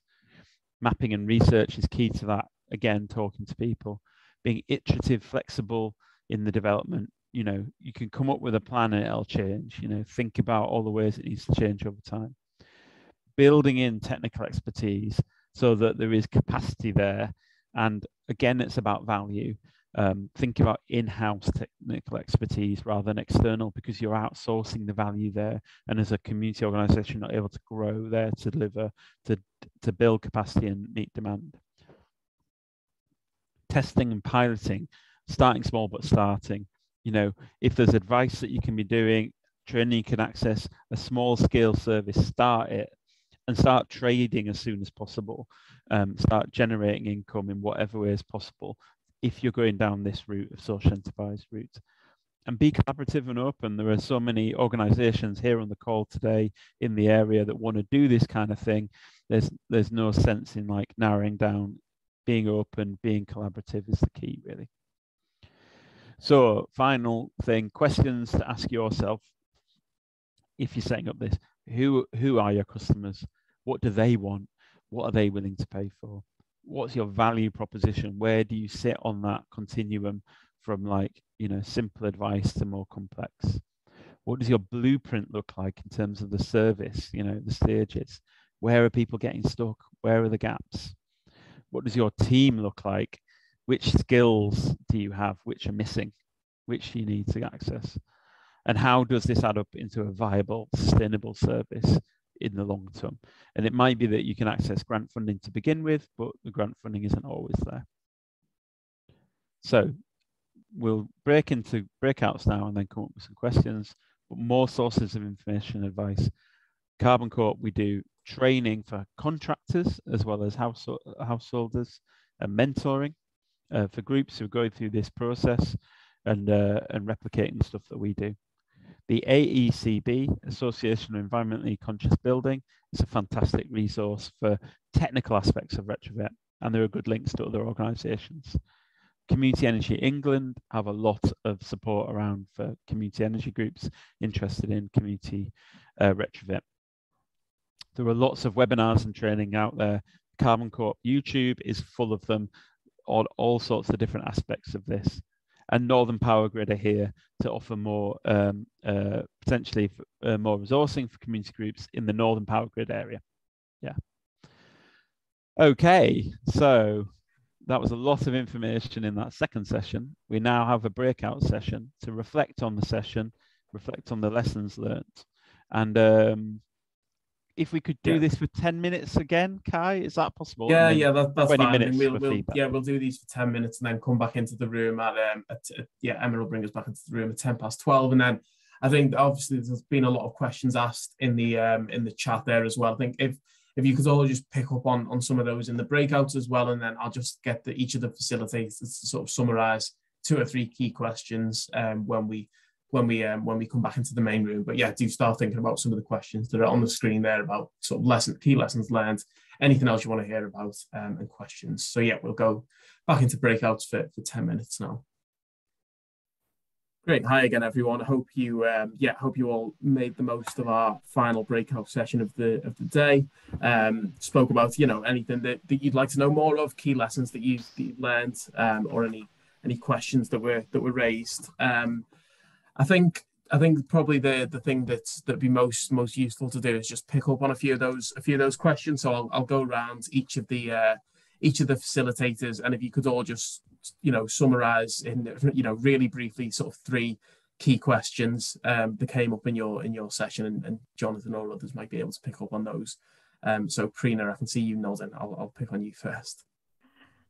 Mapping and research is key to that. Again, talking to people, being iterative, flexible in the development. You know, you can come up with a plan and it'll change. You know, think about all the ways it needs to change over time. Building in technical expertise so that there is capacity there. And again, it's about value. Um, think about in-house technical expertise rather than external because you're outsourcing the value there. And as a community organization, not able to grow there to deliver, to, to build capacity and meet demand. Testing and piloting, starting small but starting. You know, if there's advice that you can be doing, training can access, a small scale service, start it and start trading as soon as possible. Um, start generating income in whatever way is possible if you're going down this route of social enterprise route. And be collaborative and open. There are so many organizations here on the call today in the area that want to do this kind of thing. There's there's no sense in like narrowing down. Being open, being collaborative is the key, really. So, final thing, questions to ask yourself if you're setting up this. Who who are your customers? What do they want? What are they willing to pay for? What's your value proposition? Where do you sit on that continuum from like, you know, simple advice to more complex? What does your blueprint look like in terms of the service, you know, the stages? Where are people getting stuck? Where are the gaps? What does your team look like? Which skills do you have which are missing, which you need to access? And how does this add up into a viable, sustainable service in the long term. And it might be that you can access grant funding to begin with, but the grant funding isn't always there. So we'll break into breakouts now and then come up with some questions, but more sources of information and advice. Carbon Co-op, we do training for contractors as well as household, householders and mentoring uh, for groups who are going through this process and, uh, and replicating stuff that we do. The AECB, Association of Environmentally Conscious Building, is a fantastic resource for technical aspects of retrofit, and there are good links to other organisations. Community Energy England have a lot of support around for community energy groups interested in community uh, retrofit. There are lots of webinars and training out there. Carbon Co-op YouTube is full of them on all sorts of different aspects of this and Northern Powergrid are here to offer more um, uh, potentially uh, more resourcing for community groups in the Northern Powergrid area. Yeah. Okay, so that was a lot of information in that second session. We now have a breakout session to reflect on the session, reflect on the lessons learned, and um, if we could do yeah. this for 10 minutes again, Kai, is that possible? Yeah, yeah, that, that's 20 fine. Minutes we'll, we'll yeah, we'll do these for 10 minutes and then come back into the room at, um, at, at, yeah, Emma will bring us back into the room at 10 past 12. And then I think obviously there's been a lot of questions asked in the um, in the chat there as well. I think if if you could all just pick up on on some of those in the breakouts as well, and then I'll just get the, each of the facilitators to sort of summarize two or three key questions um, when we when we um, when we come back into the main room. But yeah, do start thinking about some of the questions that are on the screen there about sort of lesson key lessons learned, anything else you want to hear about, um, and questions. So yeah, we'll go back into breakouts for, for 10 minutes now. Great. Hi again, everyone. Hope you, um, yeah, hope you all made the most of our final breakout session of the of the day. Um, spoke about, you know, anything that, that you'd like to know more of, key lessons that you, that you learned, um, or any any questions that were that were raised. Um, I think I think probably the the thing that's that'd be most most useful to do is just pick up on a few of those a few of those questions. So I'll I'll go around each of the uh, each of the facilitators, and if you could all just you know summarize in you know really briefly sort of three key questions um, that came up in your in your session, and, and Jonathan or others might be able to pick up on those. Um, so Prina, I can see you nodding. I'll I'll pick on you first.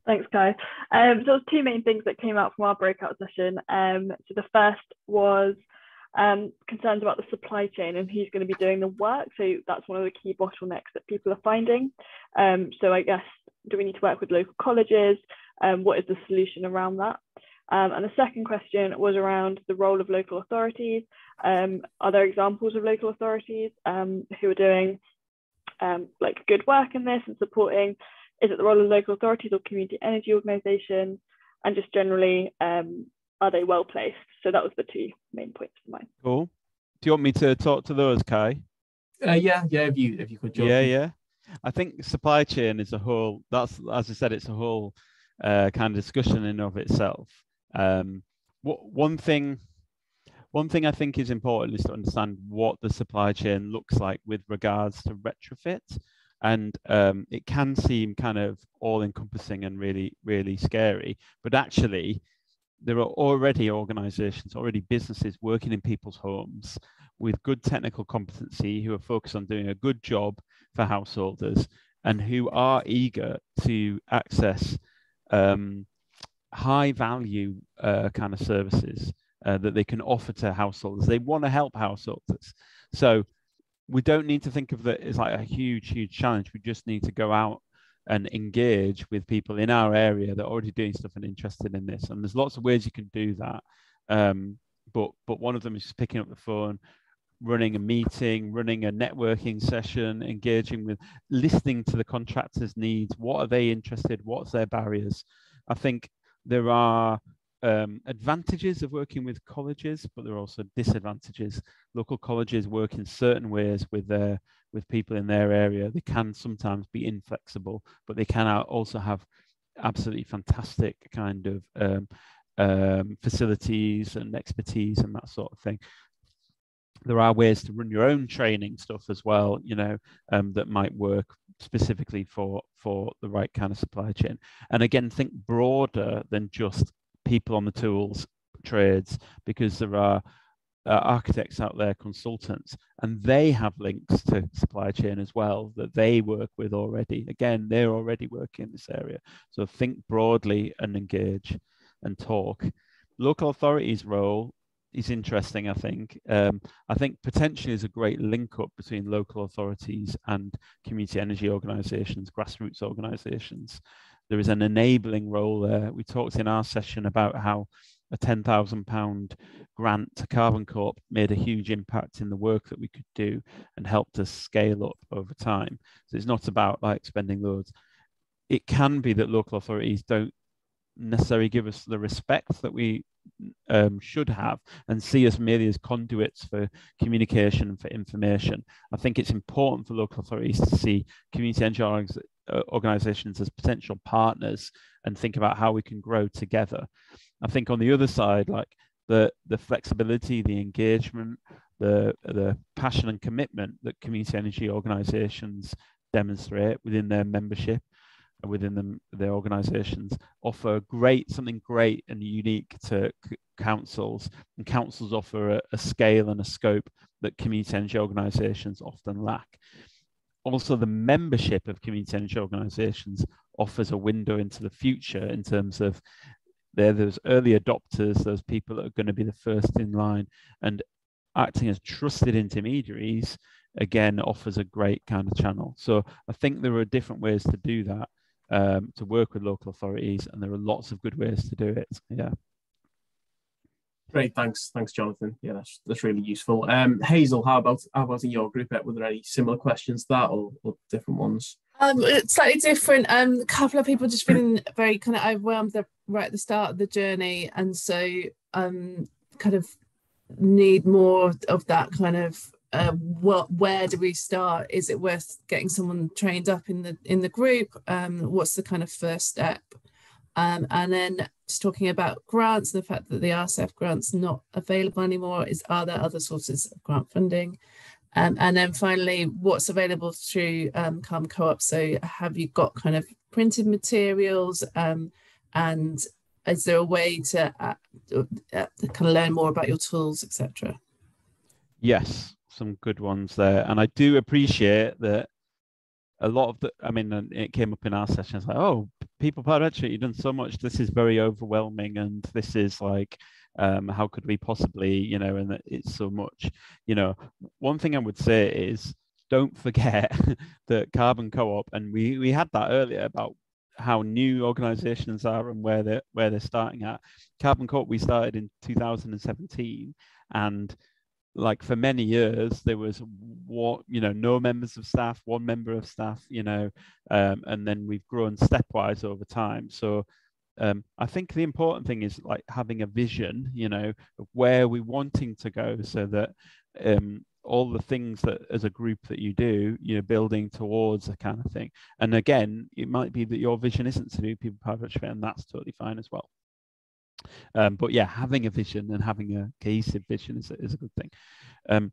Thanks, Kai. Um, so two main things that came out from our breakout session. Um, so the first was um, concerns about the supply chain and who's going to be doing the work. So that's one of the key bottlenecks that people are finding. Um, so I guess, do we need to work with local colleges? Um, what is the solution around that? Um, and the second question was around the role of local authorities. are there examples of local authorities who are doing like good work in this and supporting? Is it the role of local authorities or community energy organisations? And just generally, um, are they well placed? So that was the two main points for mine. Cool. Do you want me to talk to those, Kai? Uh, yeah, yeah. If you if you could. Yeah, yeah. I think supply chain is a whole. That's as I said, it's a whole uh, kind of discussion in of itself. Um, what one thing, one thing I think is important is to understand what the supply chain looks like with regards to retrofit, and um, it can seem kind of all-encompassing and really, really scary. But actually, there are already organizations, already businesses working in people's homes with good technical competency who are focused on doing a good job for householders and who are eager to access um, high value uh, kind of services uh, that they can offer to householders. They want to help householders. So we don't need to think of that as like a huge, huge challenge. We just need to go out and engage with people in our area that are already doing stuff and interested in this. And there's lots of ways you can do that. Um, but but one of them is just picking up the phone, running a meeting, running a networking session, engaging with, listening to the contractors' needs. What are they interested? What's their barriers? I think there are um, advantages of working with colleges, but there are also disadvantages. Local colleges work in certain ways with their with people in their area. They can sometimes be inflexible, but they can also have absolutely fantastic kind of um, um, facilities and expertise and that sort of thing. There are ways to run your own training stuff as well, you know, um, that might work specifically for for the right kind of supply chain. And again, think broader than just people on the tools trades, because there are uh, architects out there, consultants, and they have links to supply chain as well that they work with already. Again, they're already working in this area. So think broadly and engage and talk. Local authorities' role is interesting, I think. Um, I think potentially is a great link up between local authorities and community energy organisations, grassroots organisations. There is an enabling role there. We talked in our session about how a £10,000 grant to Carbon Co-op made a huge impact in the work that we could do and helped us scale up over time. So it's not about like spending loads. It can be that local authorities don't necessarily give us the respect that we um, should have and see us merely as conduits for communication and for information. I think it's important for local authorities to see community energy uh, organizations as potential partners and think about how we can grow together. I think on the other side, like the the flexibility, the engagement, the the passion and commitment that community energy organizations demonstrate within their membership within them, their organizations offer great something great and unique to c- councils. And councils offer a, a, scale and a scope that community energy organizations often lack. Also the membership of community energy organizations offers a window into the future in terms of they're those early adopters, those people that are going to be the first in line, and acting as trusted intermediaries again offers a great kind of channel. So I think there are different ways to do that, um, to work with local authorities, and there are lots of good ways to do it. Yeah. Great, thanks, thanks, Jonathan. Yeah, that's that's really useful. Um, Hazel, how about how about in your group? Were there any similar questions to that, or, or different ones? Um, it's slightly different. Um, a couple of people just feeling very kind of overwhelmed right at the start of the journey, and so um, kind of need more of that kind of uh, what where do we start? Is it worth getting someone trained up in the in the group? Um, what's the kind of first step? Um, and then just talking about grants and the fact that the RCEF grant's not available anymore is are there other sources of grant funding? Um, and then finally what's available through um, Carbon Co-op? So have you got kind of printed materials? Um, and is there a way to uh, uh, kind of learn more about your tools etc yes some good ones there. And i do appreciate that a lot of the i mean it came up in our sessions like oh people power actually you've done so much. This is very overwhelming. And this is like um, how could we possibly you know and it's so much you know. One thing i would say is don't forget that carbon co-op and we we had that earlier about how new organizations are and where they're where they're starting at. Carbon co-op we started in 2017 and like for many years there was what you know no members of staff one member of staff you know um, and then we've grown stepwise over time so um, I think the important thing is like having a vision, you know, of where we're wanting to go, so that um, all the things that as a group that you do, you're building towards a kind of thing. And again, it might be that your vision isn't to do people retrofit, and that's totally fine as well. Um, but yeah, having a vision and having a cohesive vision is a, is a good thing. Um,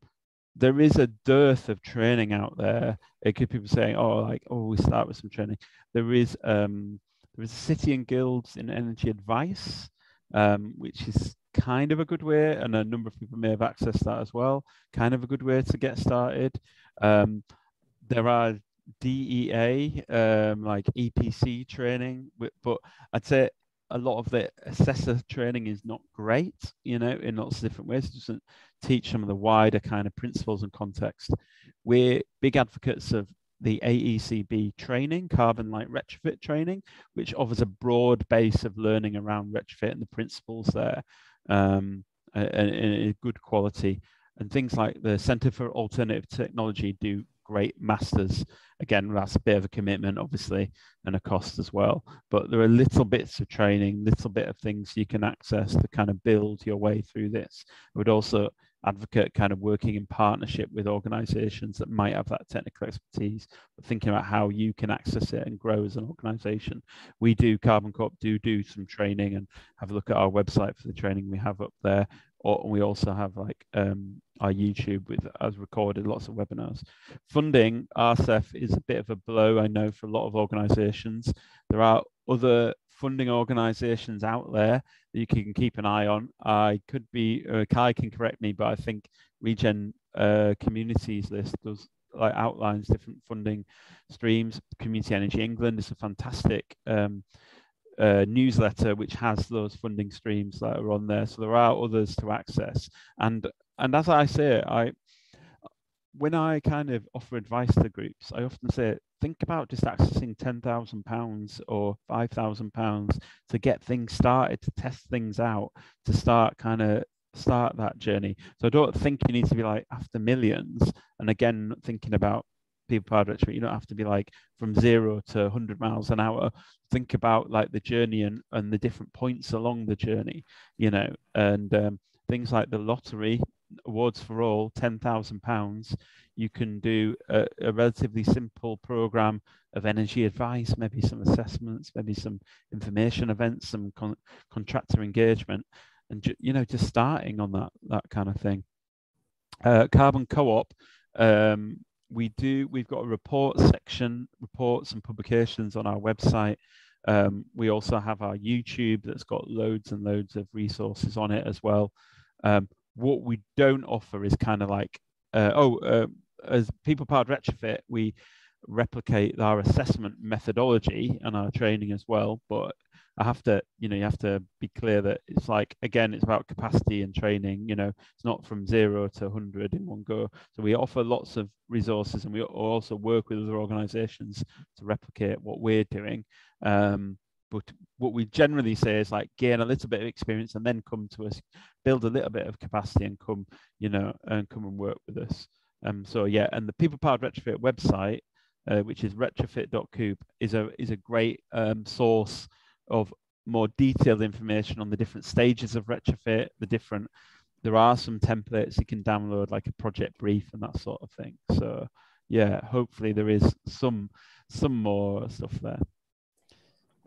there is a dearth of training out there. It could people saying, "Oh, like, oh, we start with some training." There is um, there is city and guilds in energy advice, um, which is kind of a good way, and a number of people may have accessed that as well. Kind of a good way to get started. Um, there are DEA, um, like EPC training, but I'd say a lot of the assessor training is not great, you know, in lots of different ways. It doesn't teach some of the wider kind of principles and context. We're big advocates of the AECB training, CarbonLite retrofit training, which offers a broad base of learning around retrofit and the principles there um, in good quality. And things like the Center for Alternative Technology do great masters. Again, that's a bit of a commitment, obviously, and a cost as well. But there are little bits of training, little bit of things you can access to kind of build your way through this. I would also advocate kind of working in partnership with organizations that might have that technical expertise, but thinking about how you can access it and grow as an organization. We do Carbon Co-op do do some training and have a look at our website for the training we have up there. Or we also have like um, our YouTube with as recorded lots of webinars. Funding RCEF is a bit of a blow, I know, for a lot of organizations. There are other funding organizations out there that you can keep an eye on. I could be, uh, Kai can correct me, but I think Regen uh, Communities List does like outlines different funding streams. Community Energy England is a fantastic um, uh, newsletter which has those funding streams that are on there. So there are others to access. And and as I say, I when I kind of offer advice to groups, I often say, think about just accessing £10,000 or £5,000 to get things started, to test things out, to start kind of start that journey. So I don't think you need to be like after millions. And again, thinking about people powered retrofit, you don't have to be like from zero to 100 miles an hour. Think about like the journey and, and the different points along the journey, you know, and um, things like the lottery awards for all, £10,000, you can do a, a, relatively simple program of energy advice, maybe some assessments, maybe some information events, some con contractor engagement, and you know, just starting on that that kind of thing. Uh, Carbon Co-op, um, we do. We've got a report section, reports and publications on our website. Um, we also have our YouTube that's got loads and loads of resources on it as well. Um, what we don't offer is kind of like, uh, oh, uh, as people powered retrofit, we replicate our assessment methodology and our training as well. But I have to, you know, you have to be clear that it's like again, it's about capacity and training. You know, it's not from zero to hundred in one go. So we offer lots of resources, and we also work with other organisations to replicate what we're doing. Um, but what we generally say is like gain a little bit of experience and then come to us, build a little bit of capacity and come, you know, and come and work with us. Um, so yeah, and the People Powered Retrofit website, uh, which is retrofit.coop, is a is a great um, source of more detailed information on the different stages of retrofit, the different. There are some templates you can download, like a project brief and that sort of thing. So yeah, hopefully there is some some more stuff there.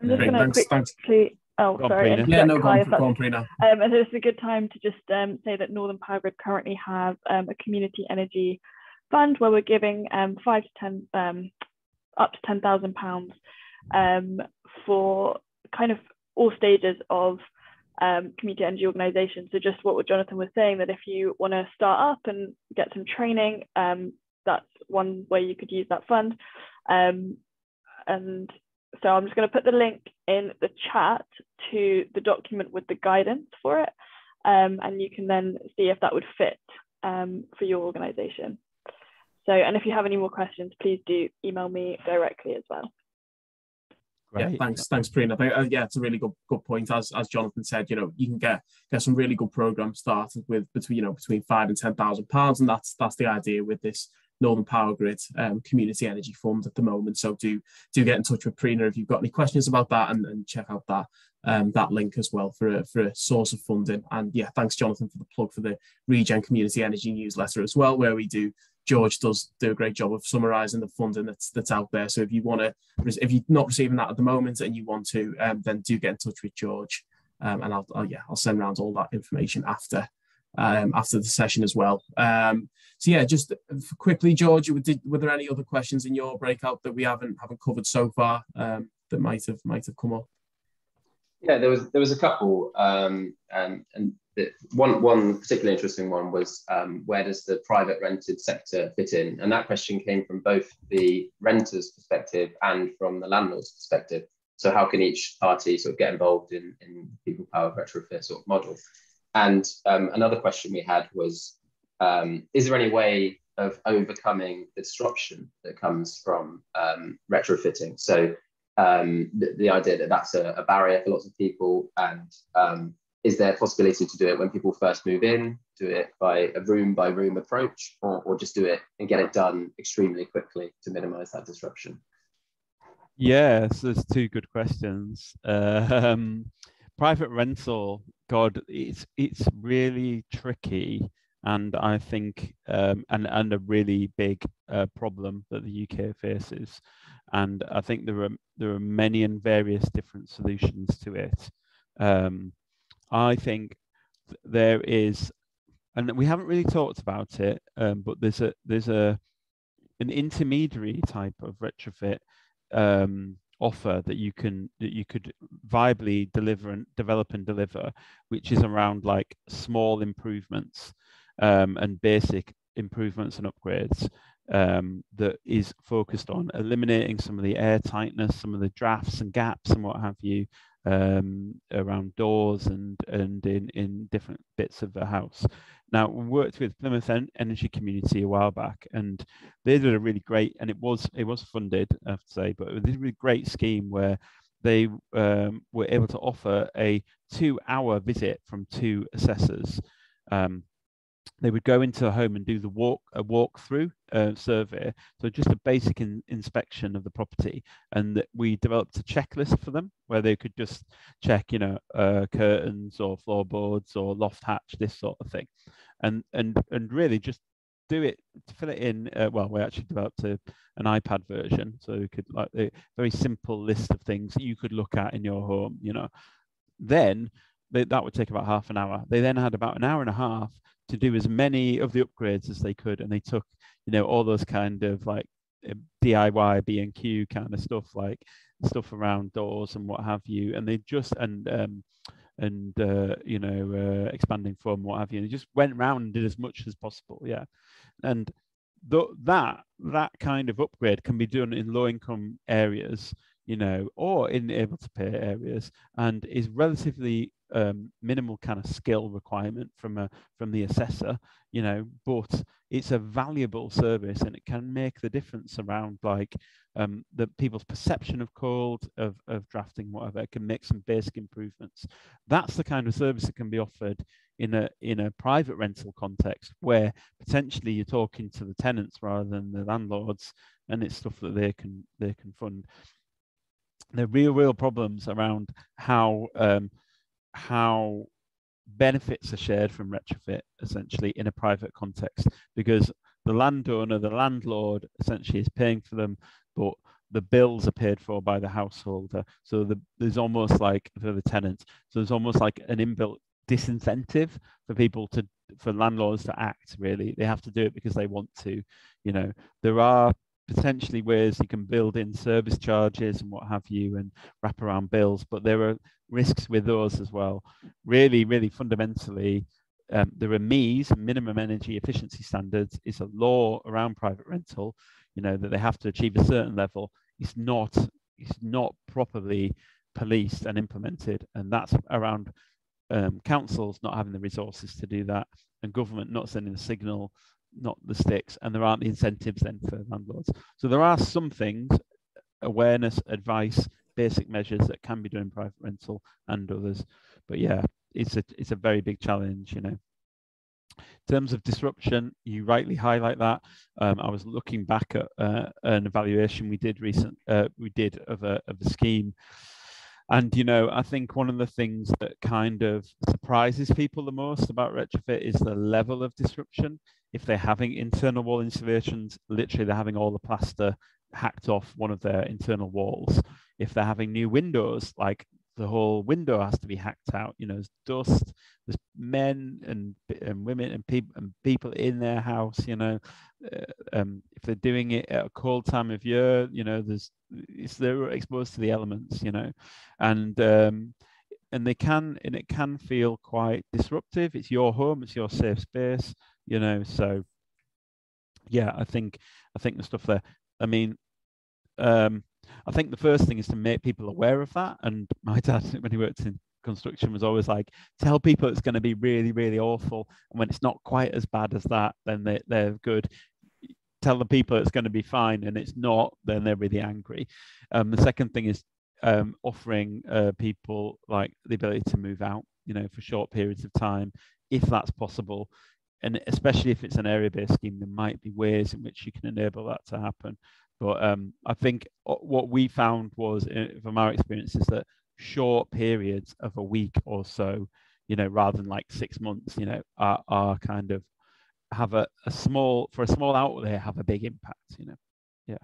I'm just going to quickly. Oh, go sorry. On, yeah, no, go on, go on, Um, and it's a good time to just um, say that Northern Powergrid currently have um, a community energy fund where we're giving um, five to ten, um, up to ten thousand pounds um, for kind of all stages of um, community energy organisations. So just what Jonathan was saying, that if you want to start up and get some training, um, that's one way you could use that fund. Um, and so I'm just going to put the link in the chat to the document with the guidance for it. Um, and you can then see if that would fit um, for your organization. So, and if you have any more questions, please do email me directly as well. Great. Yeah, thanks, thanks, Prina. Uh, yeah, it's a really good good point. As as Jonathan said, you know, you can get get some really good programs started with between you know between five and ten thousand pounds, and that's that's the idea with this Northern Powergrid um, Community Energy Fund at the moment. So do do get in touch with Prina if you've got any questions about that and, and check out that um, that link as well for a, for a source of funding. And yeah, thanks Jonathan for the plug for the Regen Community Energy newsletter as well, where we do George does do a great job of summarising the funding that's that's out there. So if you want to, if you're not receiving that at the moment and you want to, um, then do get in touch with George, um, and I'll, I'll, yeah I'll send around all that information after um, after the session as well. Um, so yeah, just quickly, George, did, were there any other questions in your breakout that we haven't haven't covered so far um, that might have might have come up? Yeah, there was there was a couple, um, and and the, one one particularly interesting one was um, where does the private rented sector fit in? And that question came from both the renter's perspective and from the landlord's perspective. So how can each party sort of get involved in in people power retrofit sort of model? And um, another question we had was, um, is there any way of overcoming the disruption that comes from um, retrofitting? So um, the, the, idea that that's a, a, barrier for lots of people and um, is there a possibility to do it when people first move in, do it by a room by room approach, or, or just do it and get it done extremely quickly to minimize that disruption? Yes, there's two good questions. Uh, private rental, God, it's it's really tricky, and I think um, and and a really big uh, problem that the UK faces, and I think there are there are many and various different solutions to it. Um, I think there is, and we haven't really talked about it, um, but there's a there's a an intermediary type of retrofit um, offer that you can that you could viably deliver and develop and deliver, which is around like small improvements um, and basic improvements and upgrades um, that is focused on eliminating some of the air tightness, some of the drafts and gaps and what have you, um, around doors and and in in different bits of the house. Now we worked with Plymouth Energy Community a while back, and they did a really great and it was it was funded, I have to say, but it was a really great scheme where they um, were able to offer a two-hour visit from two assessors. Um, they would go into a home and do the walk a walkthrough uh, survey. So just a basic in, inspection of the property. And we developed a checklist for them where they could just check you know uh, curtains or floorboards or loft hatch this sort of thing. And and and really just do it to fill it in uh, well we actually developed a, an ipad version. So we could like a very simple list of things that you could look at in your home you know. Then they, that would take about half an hour. They then had about an hour and a half to do as many of the upgrades as they could, and they took you know all those kind of like eh, DIY B and Q kind of stuff, like stuff around doors and what have you, and they just and um, and uh, you know uh, expanding from what have you, and they just went around and did as much as possible, yeah, and th- that that kind of upgrade can be done in low income areas you know, or in able to pay areas, and is relatively um, minimal kind of skill requirement from a from the assessor, you know, but it's a valuable service and it can make the difference around like um, the people's perception of cold, of, of drafting, whatever. It can make some basic improvements. That's the kind of service that can be offered in a in a private rental context where potentially you're talking to the tenants rather than the landlords, and it's stuff that they can they can fund. Are real real problems around how um, how benefits are shared from retrofit essentially in a private context. Because the landowner, the landlord essentially is paying for them, but the bills are paid for by the householder. So the, there's almost like for the tenants, so there's almost like an inbuilt disincentive for people to for landlords to act really. They have to do it because they want to you know. There are potentially ways you can build in service charges and what have you and wrap around bills, but there are risks with those as well. Really, really fundamentally, um, there are MEES, minimum energy efficiency standards, is a law around private rental, you know, that they have to achieve a certain level. It's not, it's not properly policed and implemented. And that's around um, councils not having the resources to do that and government not sending a signal not the sticks, and there aren't the incentives then for landlords. So there are some things, awareness, advice, basic measures that can be done in private rental and others. But yeah, it's a it's a very big challenge, you know. In terms of disruption, you rightly highlight that. Um, I was looking back at uh, an evaluation we did recent uh, we did of a of a scheme, and you know I think one of the things that kind of surprises people the most about retrofit is the level of disruption. If they're having internal wall insulations, literally they're having all the plaster hacked off one of their internal walls. If they're having new windows, like the whole window has to be hacked out. You know, there's dust, there's men and, and women and people and people in their house. You know, uh, um, if they're doing it at a cold time of year, you know, there's it's they're exposed to the elements. You know, and um, and they can and it can feel quite disruptive. It's your home, it's your safe space. You know, so yeah, I think I think the stuff there. I mean, um, I think the first thing is to make people aware of that. And my dad, when he worked in construction, was always like, tell people it's going to be really, really awful. And when it's not quite as bad as that, then they, they're good. Tell the people it's going to be fine, and it's not, then they're really angry. Um, the second thing is um, offering uh, people like the ability to move out, you know, for short periods of time, if that's possible. And especially if it's an area-based scheme, there might be ways in which you can enable that to happen. But um, I think uh, what we found was, uh, from our experiences, that short periods of a week or so, you know, rather than like six months, you know, are, are kind of have a, a small for a small outlay have a big impact. You know, yeah.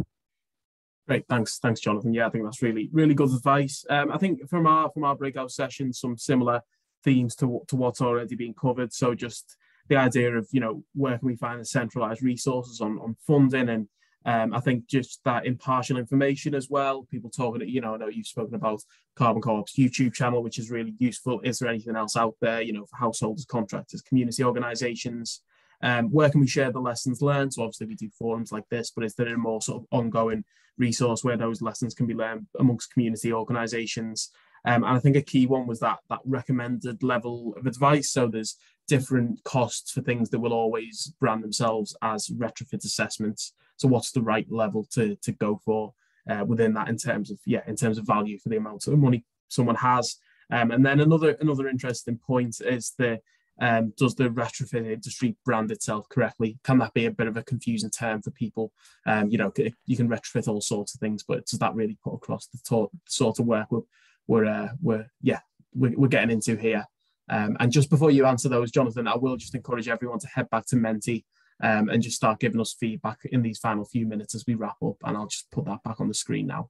Great, thanks, thanks, Jonathan. Yeah, I think that's really, really good advice. Um, I think from our from our breakout session, some similar themes to to what's already been covered. So just the idea of you know where can we find the centralized resources on on funding and um, I think just that impartial information as well. People talking, you know, I know you've spoken about Carbon Co-op's YouTube channel, which is really useful. Is there anything else out there, you know, for householders, contractors, community organisations? Um, where can we share the lessons learned? So obviously we do forums like this, but is there a more sort of ongoing resource where those lessons can be learned amongst community organisations? Um, and I think a key one was that that recommended level of advice. So there's different costs for things that will always brand themselves as retrofit assessments. So what's the right level to to go for uh, within that in terms of yeah in terms of value for the amount of money someone has. Um, and then another another interesting point is the um, does the retrofit industry brand itself correctly? Can that be a bit of a confusing term for people? Um, you know, you can retrofit all sorts of things, but does that really put across the sort of work we're we're, uh, we're yeah we're, we're getting into here? Um, and just before you answer those, Jonathan, I will just encourage everyone to head back to Menti um, and just start giving us feedback in these final few minutes as we wrap up. And I'll just put that back on the screen now.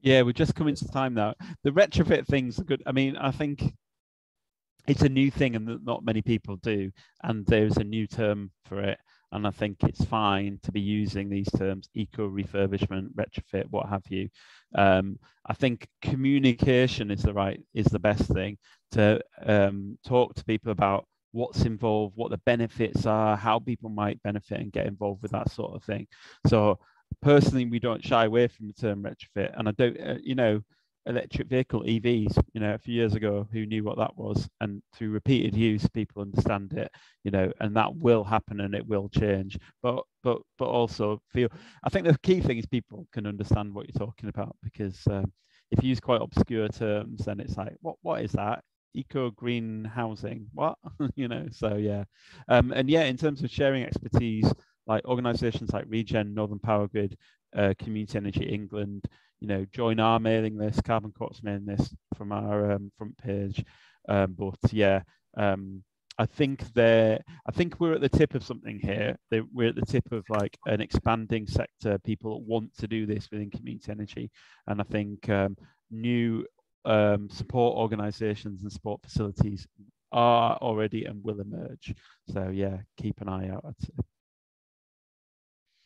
Yeah, we're just coming to time now. The retrofit things are good. I mean, I think it's a new thing and not many people do. And there's a new term for it. And I think it's fine to be using these terms eco refurbishment, retrofit, what have you. Um, I think communication is the right is the best thing to um, talk to people about what's involved, what the benefits are, how people might benefit and get involved with that sort of thing. So personally, we don't shy away from the term retrofit, and I don't, uh, you know, electric vehicle EVs, you know, a few years ago, who knew what that was, and through repeated use, people understand it, you know, and that will happen and it will change. But but but also feel, I think the key thing is people can understand what you're talking about because. Um, if you use quite obscure terms, then it's like, what what is that? eco green housing what you know so yeah um, and yeah in terms of sharing expertise like organizations like regen northern powergrid uh, community energy england you know join our mailing list carbon Co-op's mailing list from our um, front page um, but yeah um, I think there. I think we're at the tip of something here. We're at the tip of like an expanding sector. People want to do this within community energy, and I think um, new um, support organizations and support facilities are already and will emerge. So yeah, keep an eye out.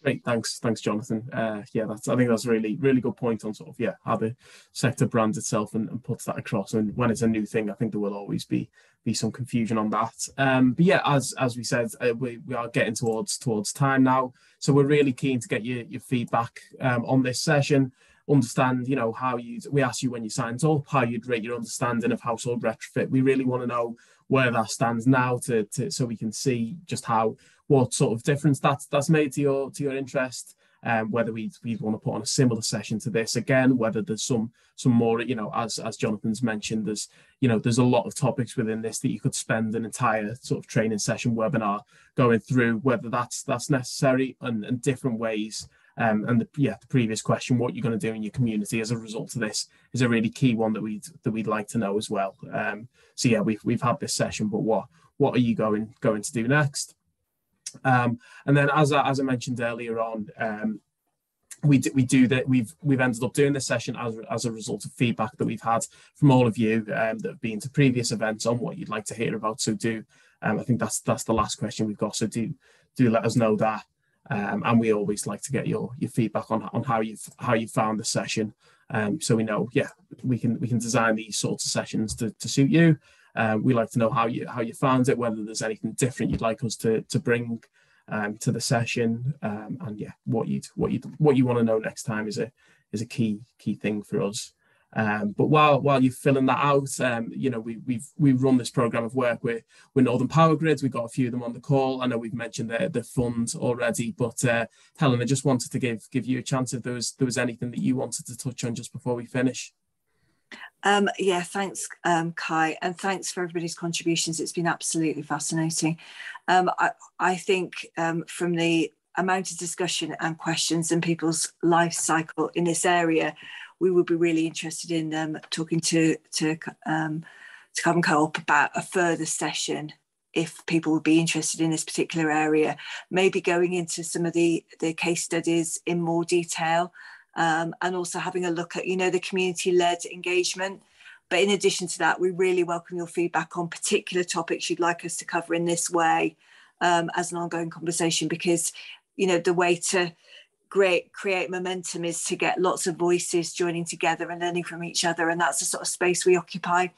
Great, thanks, thanks, Jonathan. Uh, yeah, that's I think that's a really, really good point on sort of yeah how the sector brands itself and, and puts that across. And when it's a new thing, I think there will always be be some confusion on that. Um, but yeah, as as we said, uh, we, we are getting towards towards time now, so we're really keen to get your your feedback um, on this session understand, you know, how you we asked you when you signed up, how you'd rate your understanding of household retrofit. We really want to know where that stands now to, to so we can see just how what sort of difference that's that's made to your to your interest. um, whether we we want to put on a similar session to this again, whether there's some some more, you know, as as Jonathan's mentioned, there's you know there's a lot of topics within this that you could spend an entire sort of training session webinar going through, whether that's that's necessary and, and different ways. Um, and the, yeah, the previous question, what you're going to do in your community as a result of this, is a really key one that we'd that we'd like to know as well. Um, so yeah, we've we've had this session, but what what are you going going to do next? Um, and then, as I, as I mentioned earlier on, um, we do, we do that. We've we've ended up doing this session as, as a result of feedback that we've had from all of you um, that have been to previous events on what you'd like to hear about. So do um, I think that's that's the last question we've got. So do do let us know that. Um, and we always like to get your your feedback on on how you how you found the session. Um, so we know, yeah, we can we can design these sorts of sessions to, to suit you. Um, we like to know how you how you found it, whether there's anything different you'd like us to to bring um, to the session, um, and yeah, what you what you what you want to know next time is a is a key key thing for us. Um, but while while you're filling that out, um, you know we we've we run this program of work with with Northern Powergrids. We've got a few of them on the call. I know we've mentioned the the fund already, but uh, Helen, I just wanted to give give you a chance if there was there was anything that you wanted to touch on just before we finish. Um, yeah, thanks, um, Kai, and thanks for everybody's contributions. It's been absolutely fascinating. Um, I, I, think um, from the amount of discussion and questions and people's life cycle in this area, we would be really interested in um, talking to to um, to Carbon Co-op about a further session if people would be interested in this particular area, maybe going into some of the, the case studies in more detail um, and also having a look at, you know, the community-led engagement. But in addition to that, we really welcome your feedback on particular topics you'd like us to cover in this way um, as an ongoing conversation, because, you know, the way to create, create momentum is to get lots of voices joining together and learning from each other. And that's the sort of space we occupy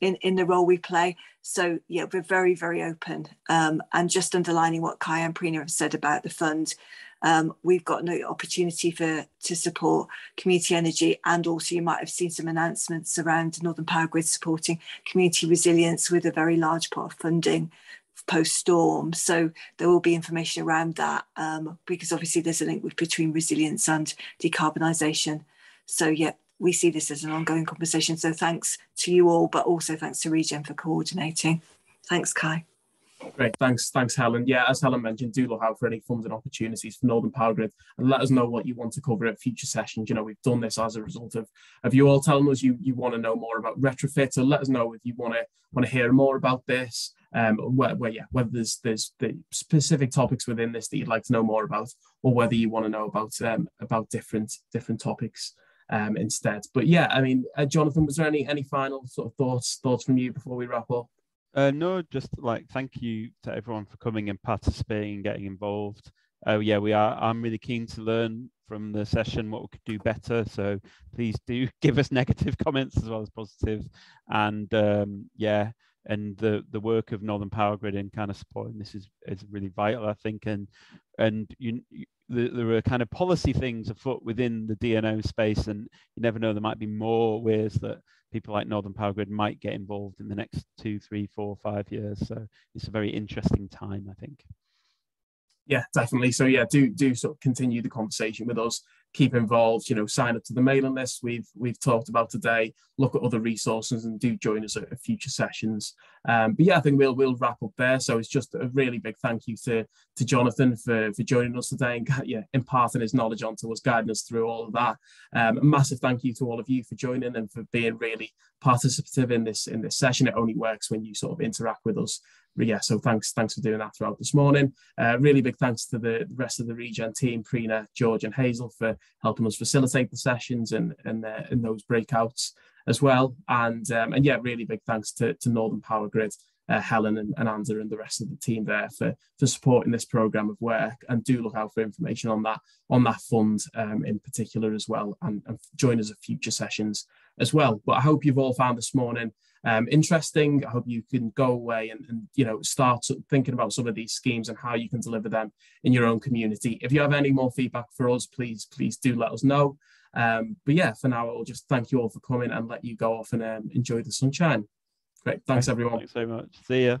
in, in the role we play. So yeah, we're very, very open. Um, and just underlining what Kai and Prina have said about the fund, um, we've got an opportunity for to support community energy and also you might have seen some announcements around Northern Powergrid supporting community resilience with a very large pot of funding post storm. So there will be information around that um, because obviously there's a link with, between resilience and decarbonisation. So yeah, we see this as an ongoing conversation. So thanks to you all, but also thanks to Regen for coordinating. Thanks, Kai. Great, thanks, thanks, Helen. Yeah, as Helen mentioned, do look out for any funding opportunities for Northern Powergrid and let us know what you want to cover at future sessions. You know, we've done this as a result of of you all telling us you you want to know more about retrofit. So let us know if you want to want to hear more about this. Um, where, where yeah, whether there's there's the specific topics within this that you'd like to know more about, or whether you want to know about um about different different topics um instead. But yeah, I mean, uh, Jonathan, was there any any final sort of thoughts thoughts from you before we wrap up? Uh, no, just like thank you to everyone for coming and participating and getting involved. Uh, yeah, we are. I'm really keen to learn from the session what we could do better. So please do give us negative comments as well as positive. And um, yeah, and the the work of Northern Powergrid in kind of supporting this is is really vital, I think. And and you, you there are kind of policy things afoot within the DNO space, and you never know there might be more ways that people like Northern Powergrid might get involved in the next two, three, four, five years. So it's a very interesting time, I think. Yeah, definitely. So yeah, do do sort of continue the conversation with us keep involved, you know, sign up to the mailing list we've we've talked about today, look at other resources and do join us at, future sessions. Um, but yeah, I think we'll we'll wrap up there. So it's just a really big thank you to to Jonathan for, for joining us today and yeah, imparting his knowledge onto us, guiding us through all of that. Um, a massive thank you to all of you for joining and for being really participative in this in this session. It only works when you sort of interact with us yeah, so thanks thanks for doing that throughout this morning. Uh, really big thanks to the rest of the Regen team, Prina, George, and Hazel for helping us facilitate the sessions and and, uh, and those breakouts as well. And um, and yeah, really big thanks to, to Northern Powergrid, uh, Helen and, and and the rest of the team there for for supporting this program of work. And do look out for information on that on that fund um, in particular as well, and, and join us at future sessions as well. But I hope you've all found this morning um, interesting. I hope you can go away and, and, you know start thinking about some of these schemes and how you can deliver them in your own community. If you have any more feedback for us, please please do let us know. Um, but yeah, for now, I'll just thank you all for coming and let you go off and um, enjoy the sunshine. Great, thanks everyone. Thanks so much. See ya.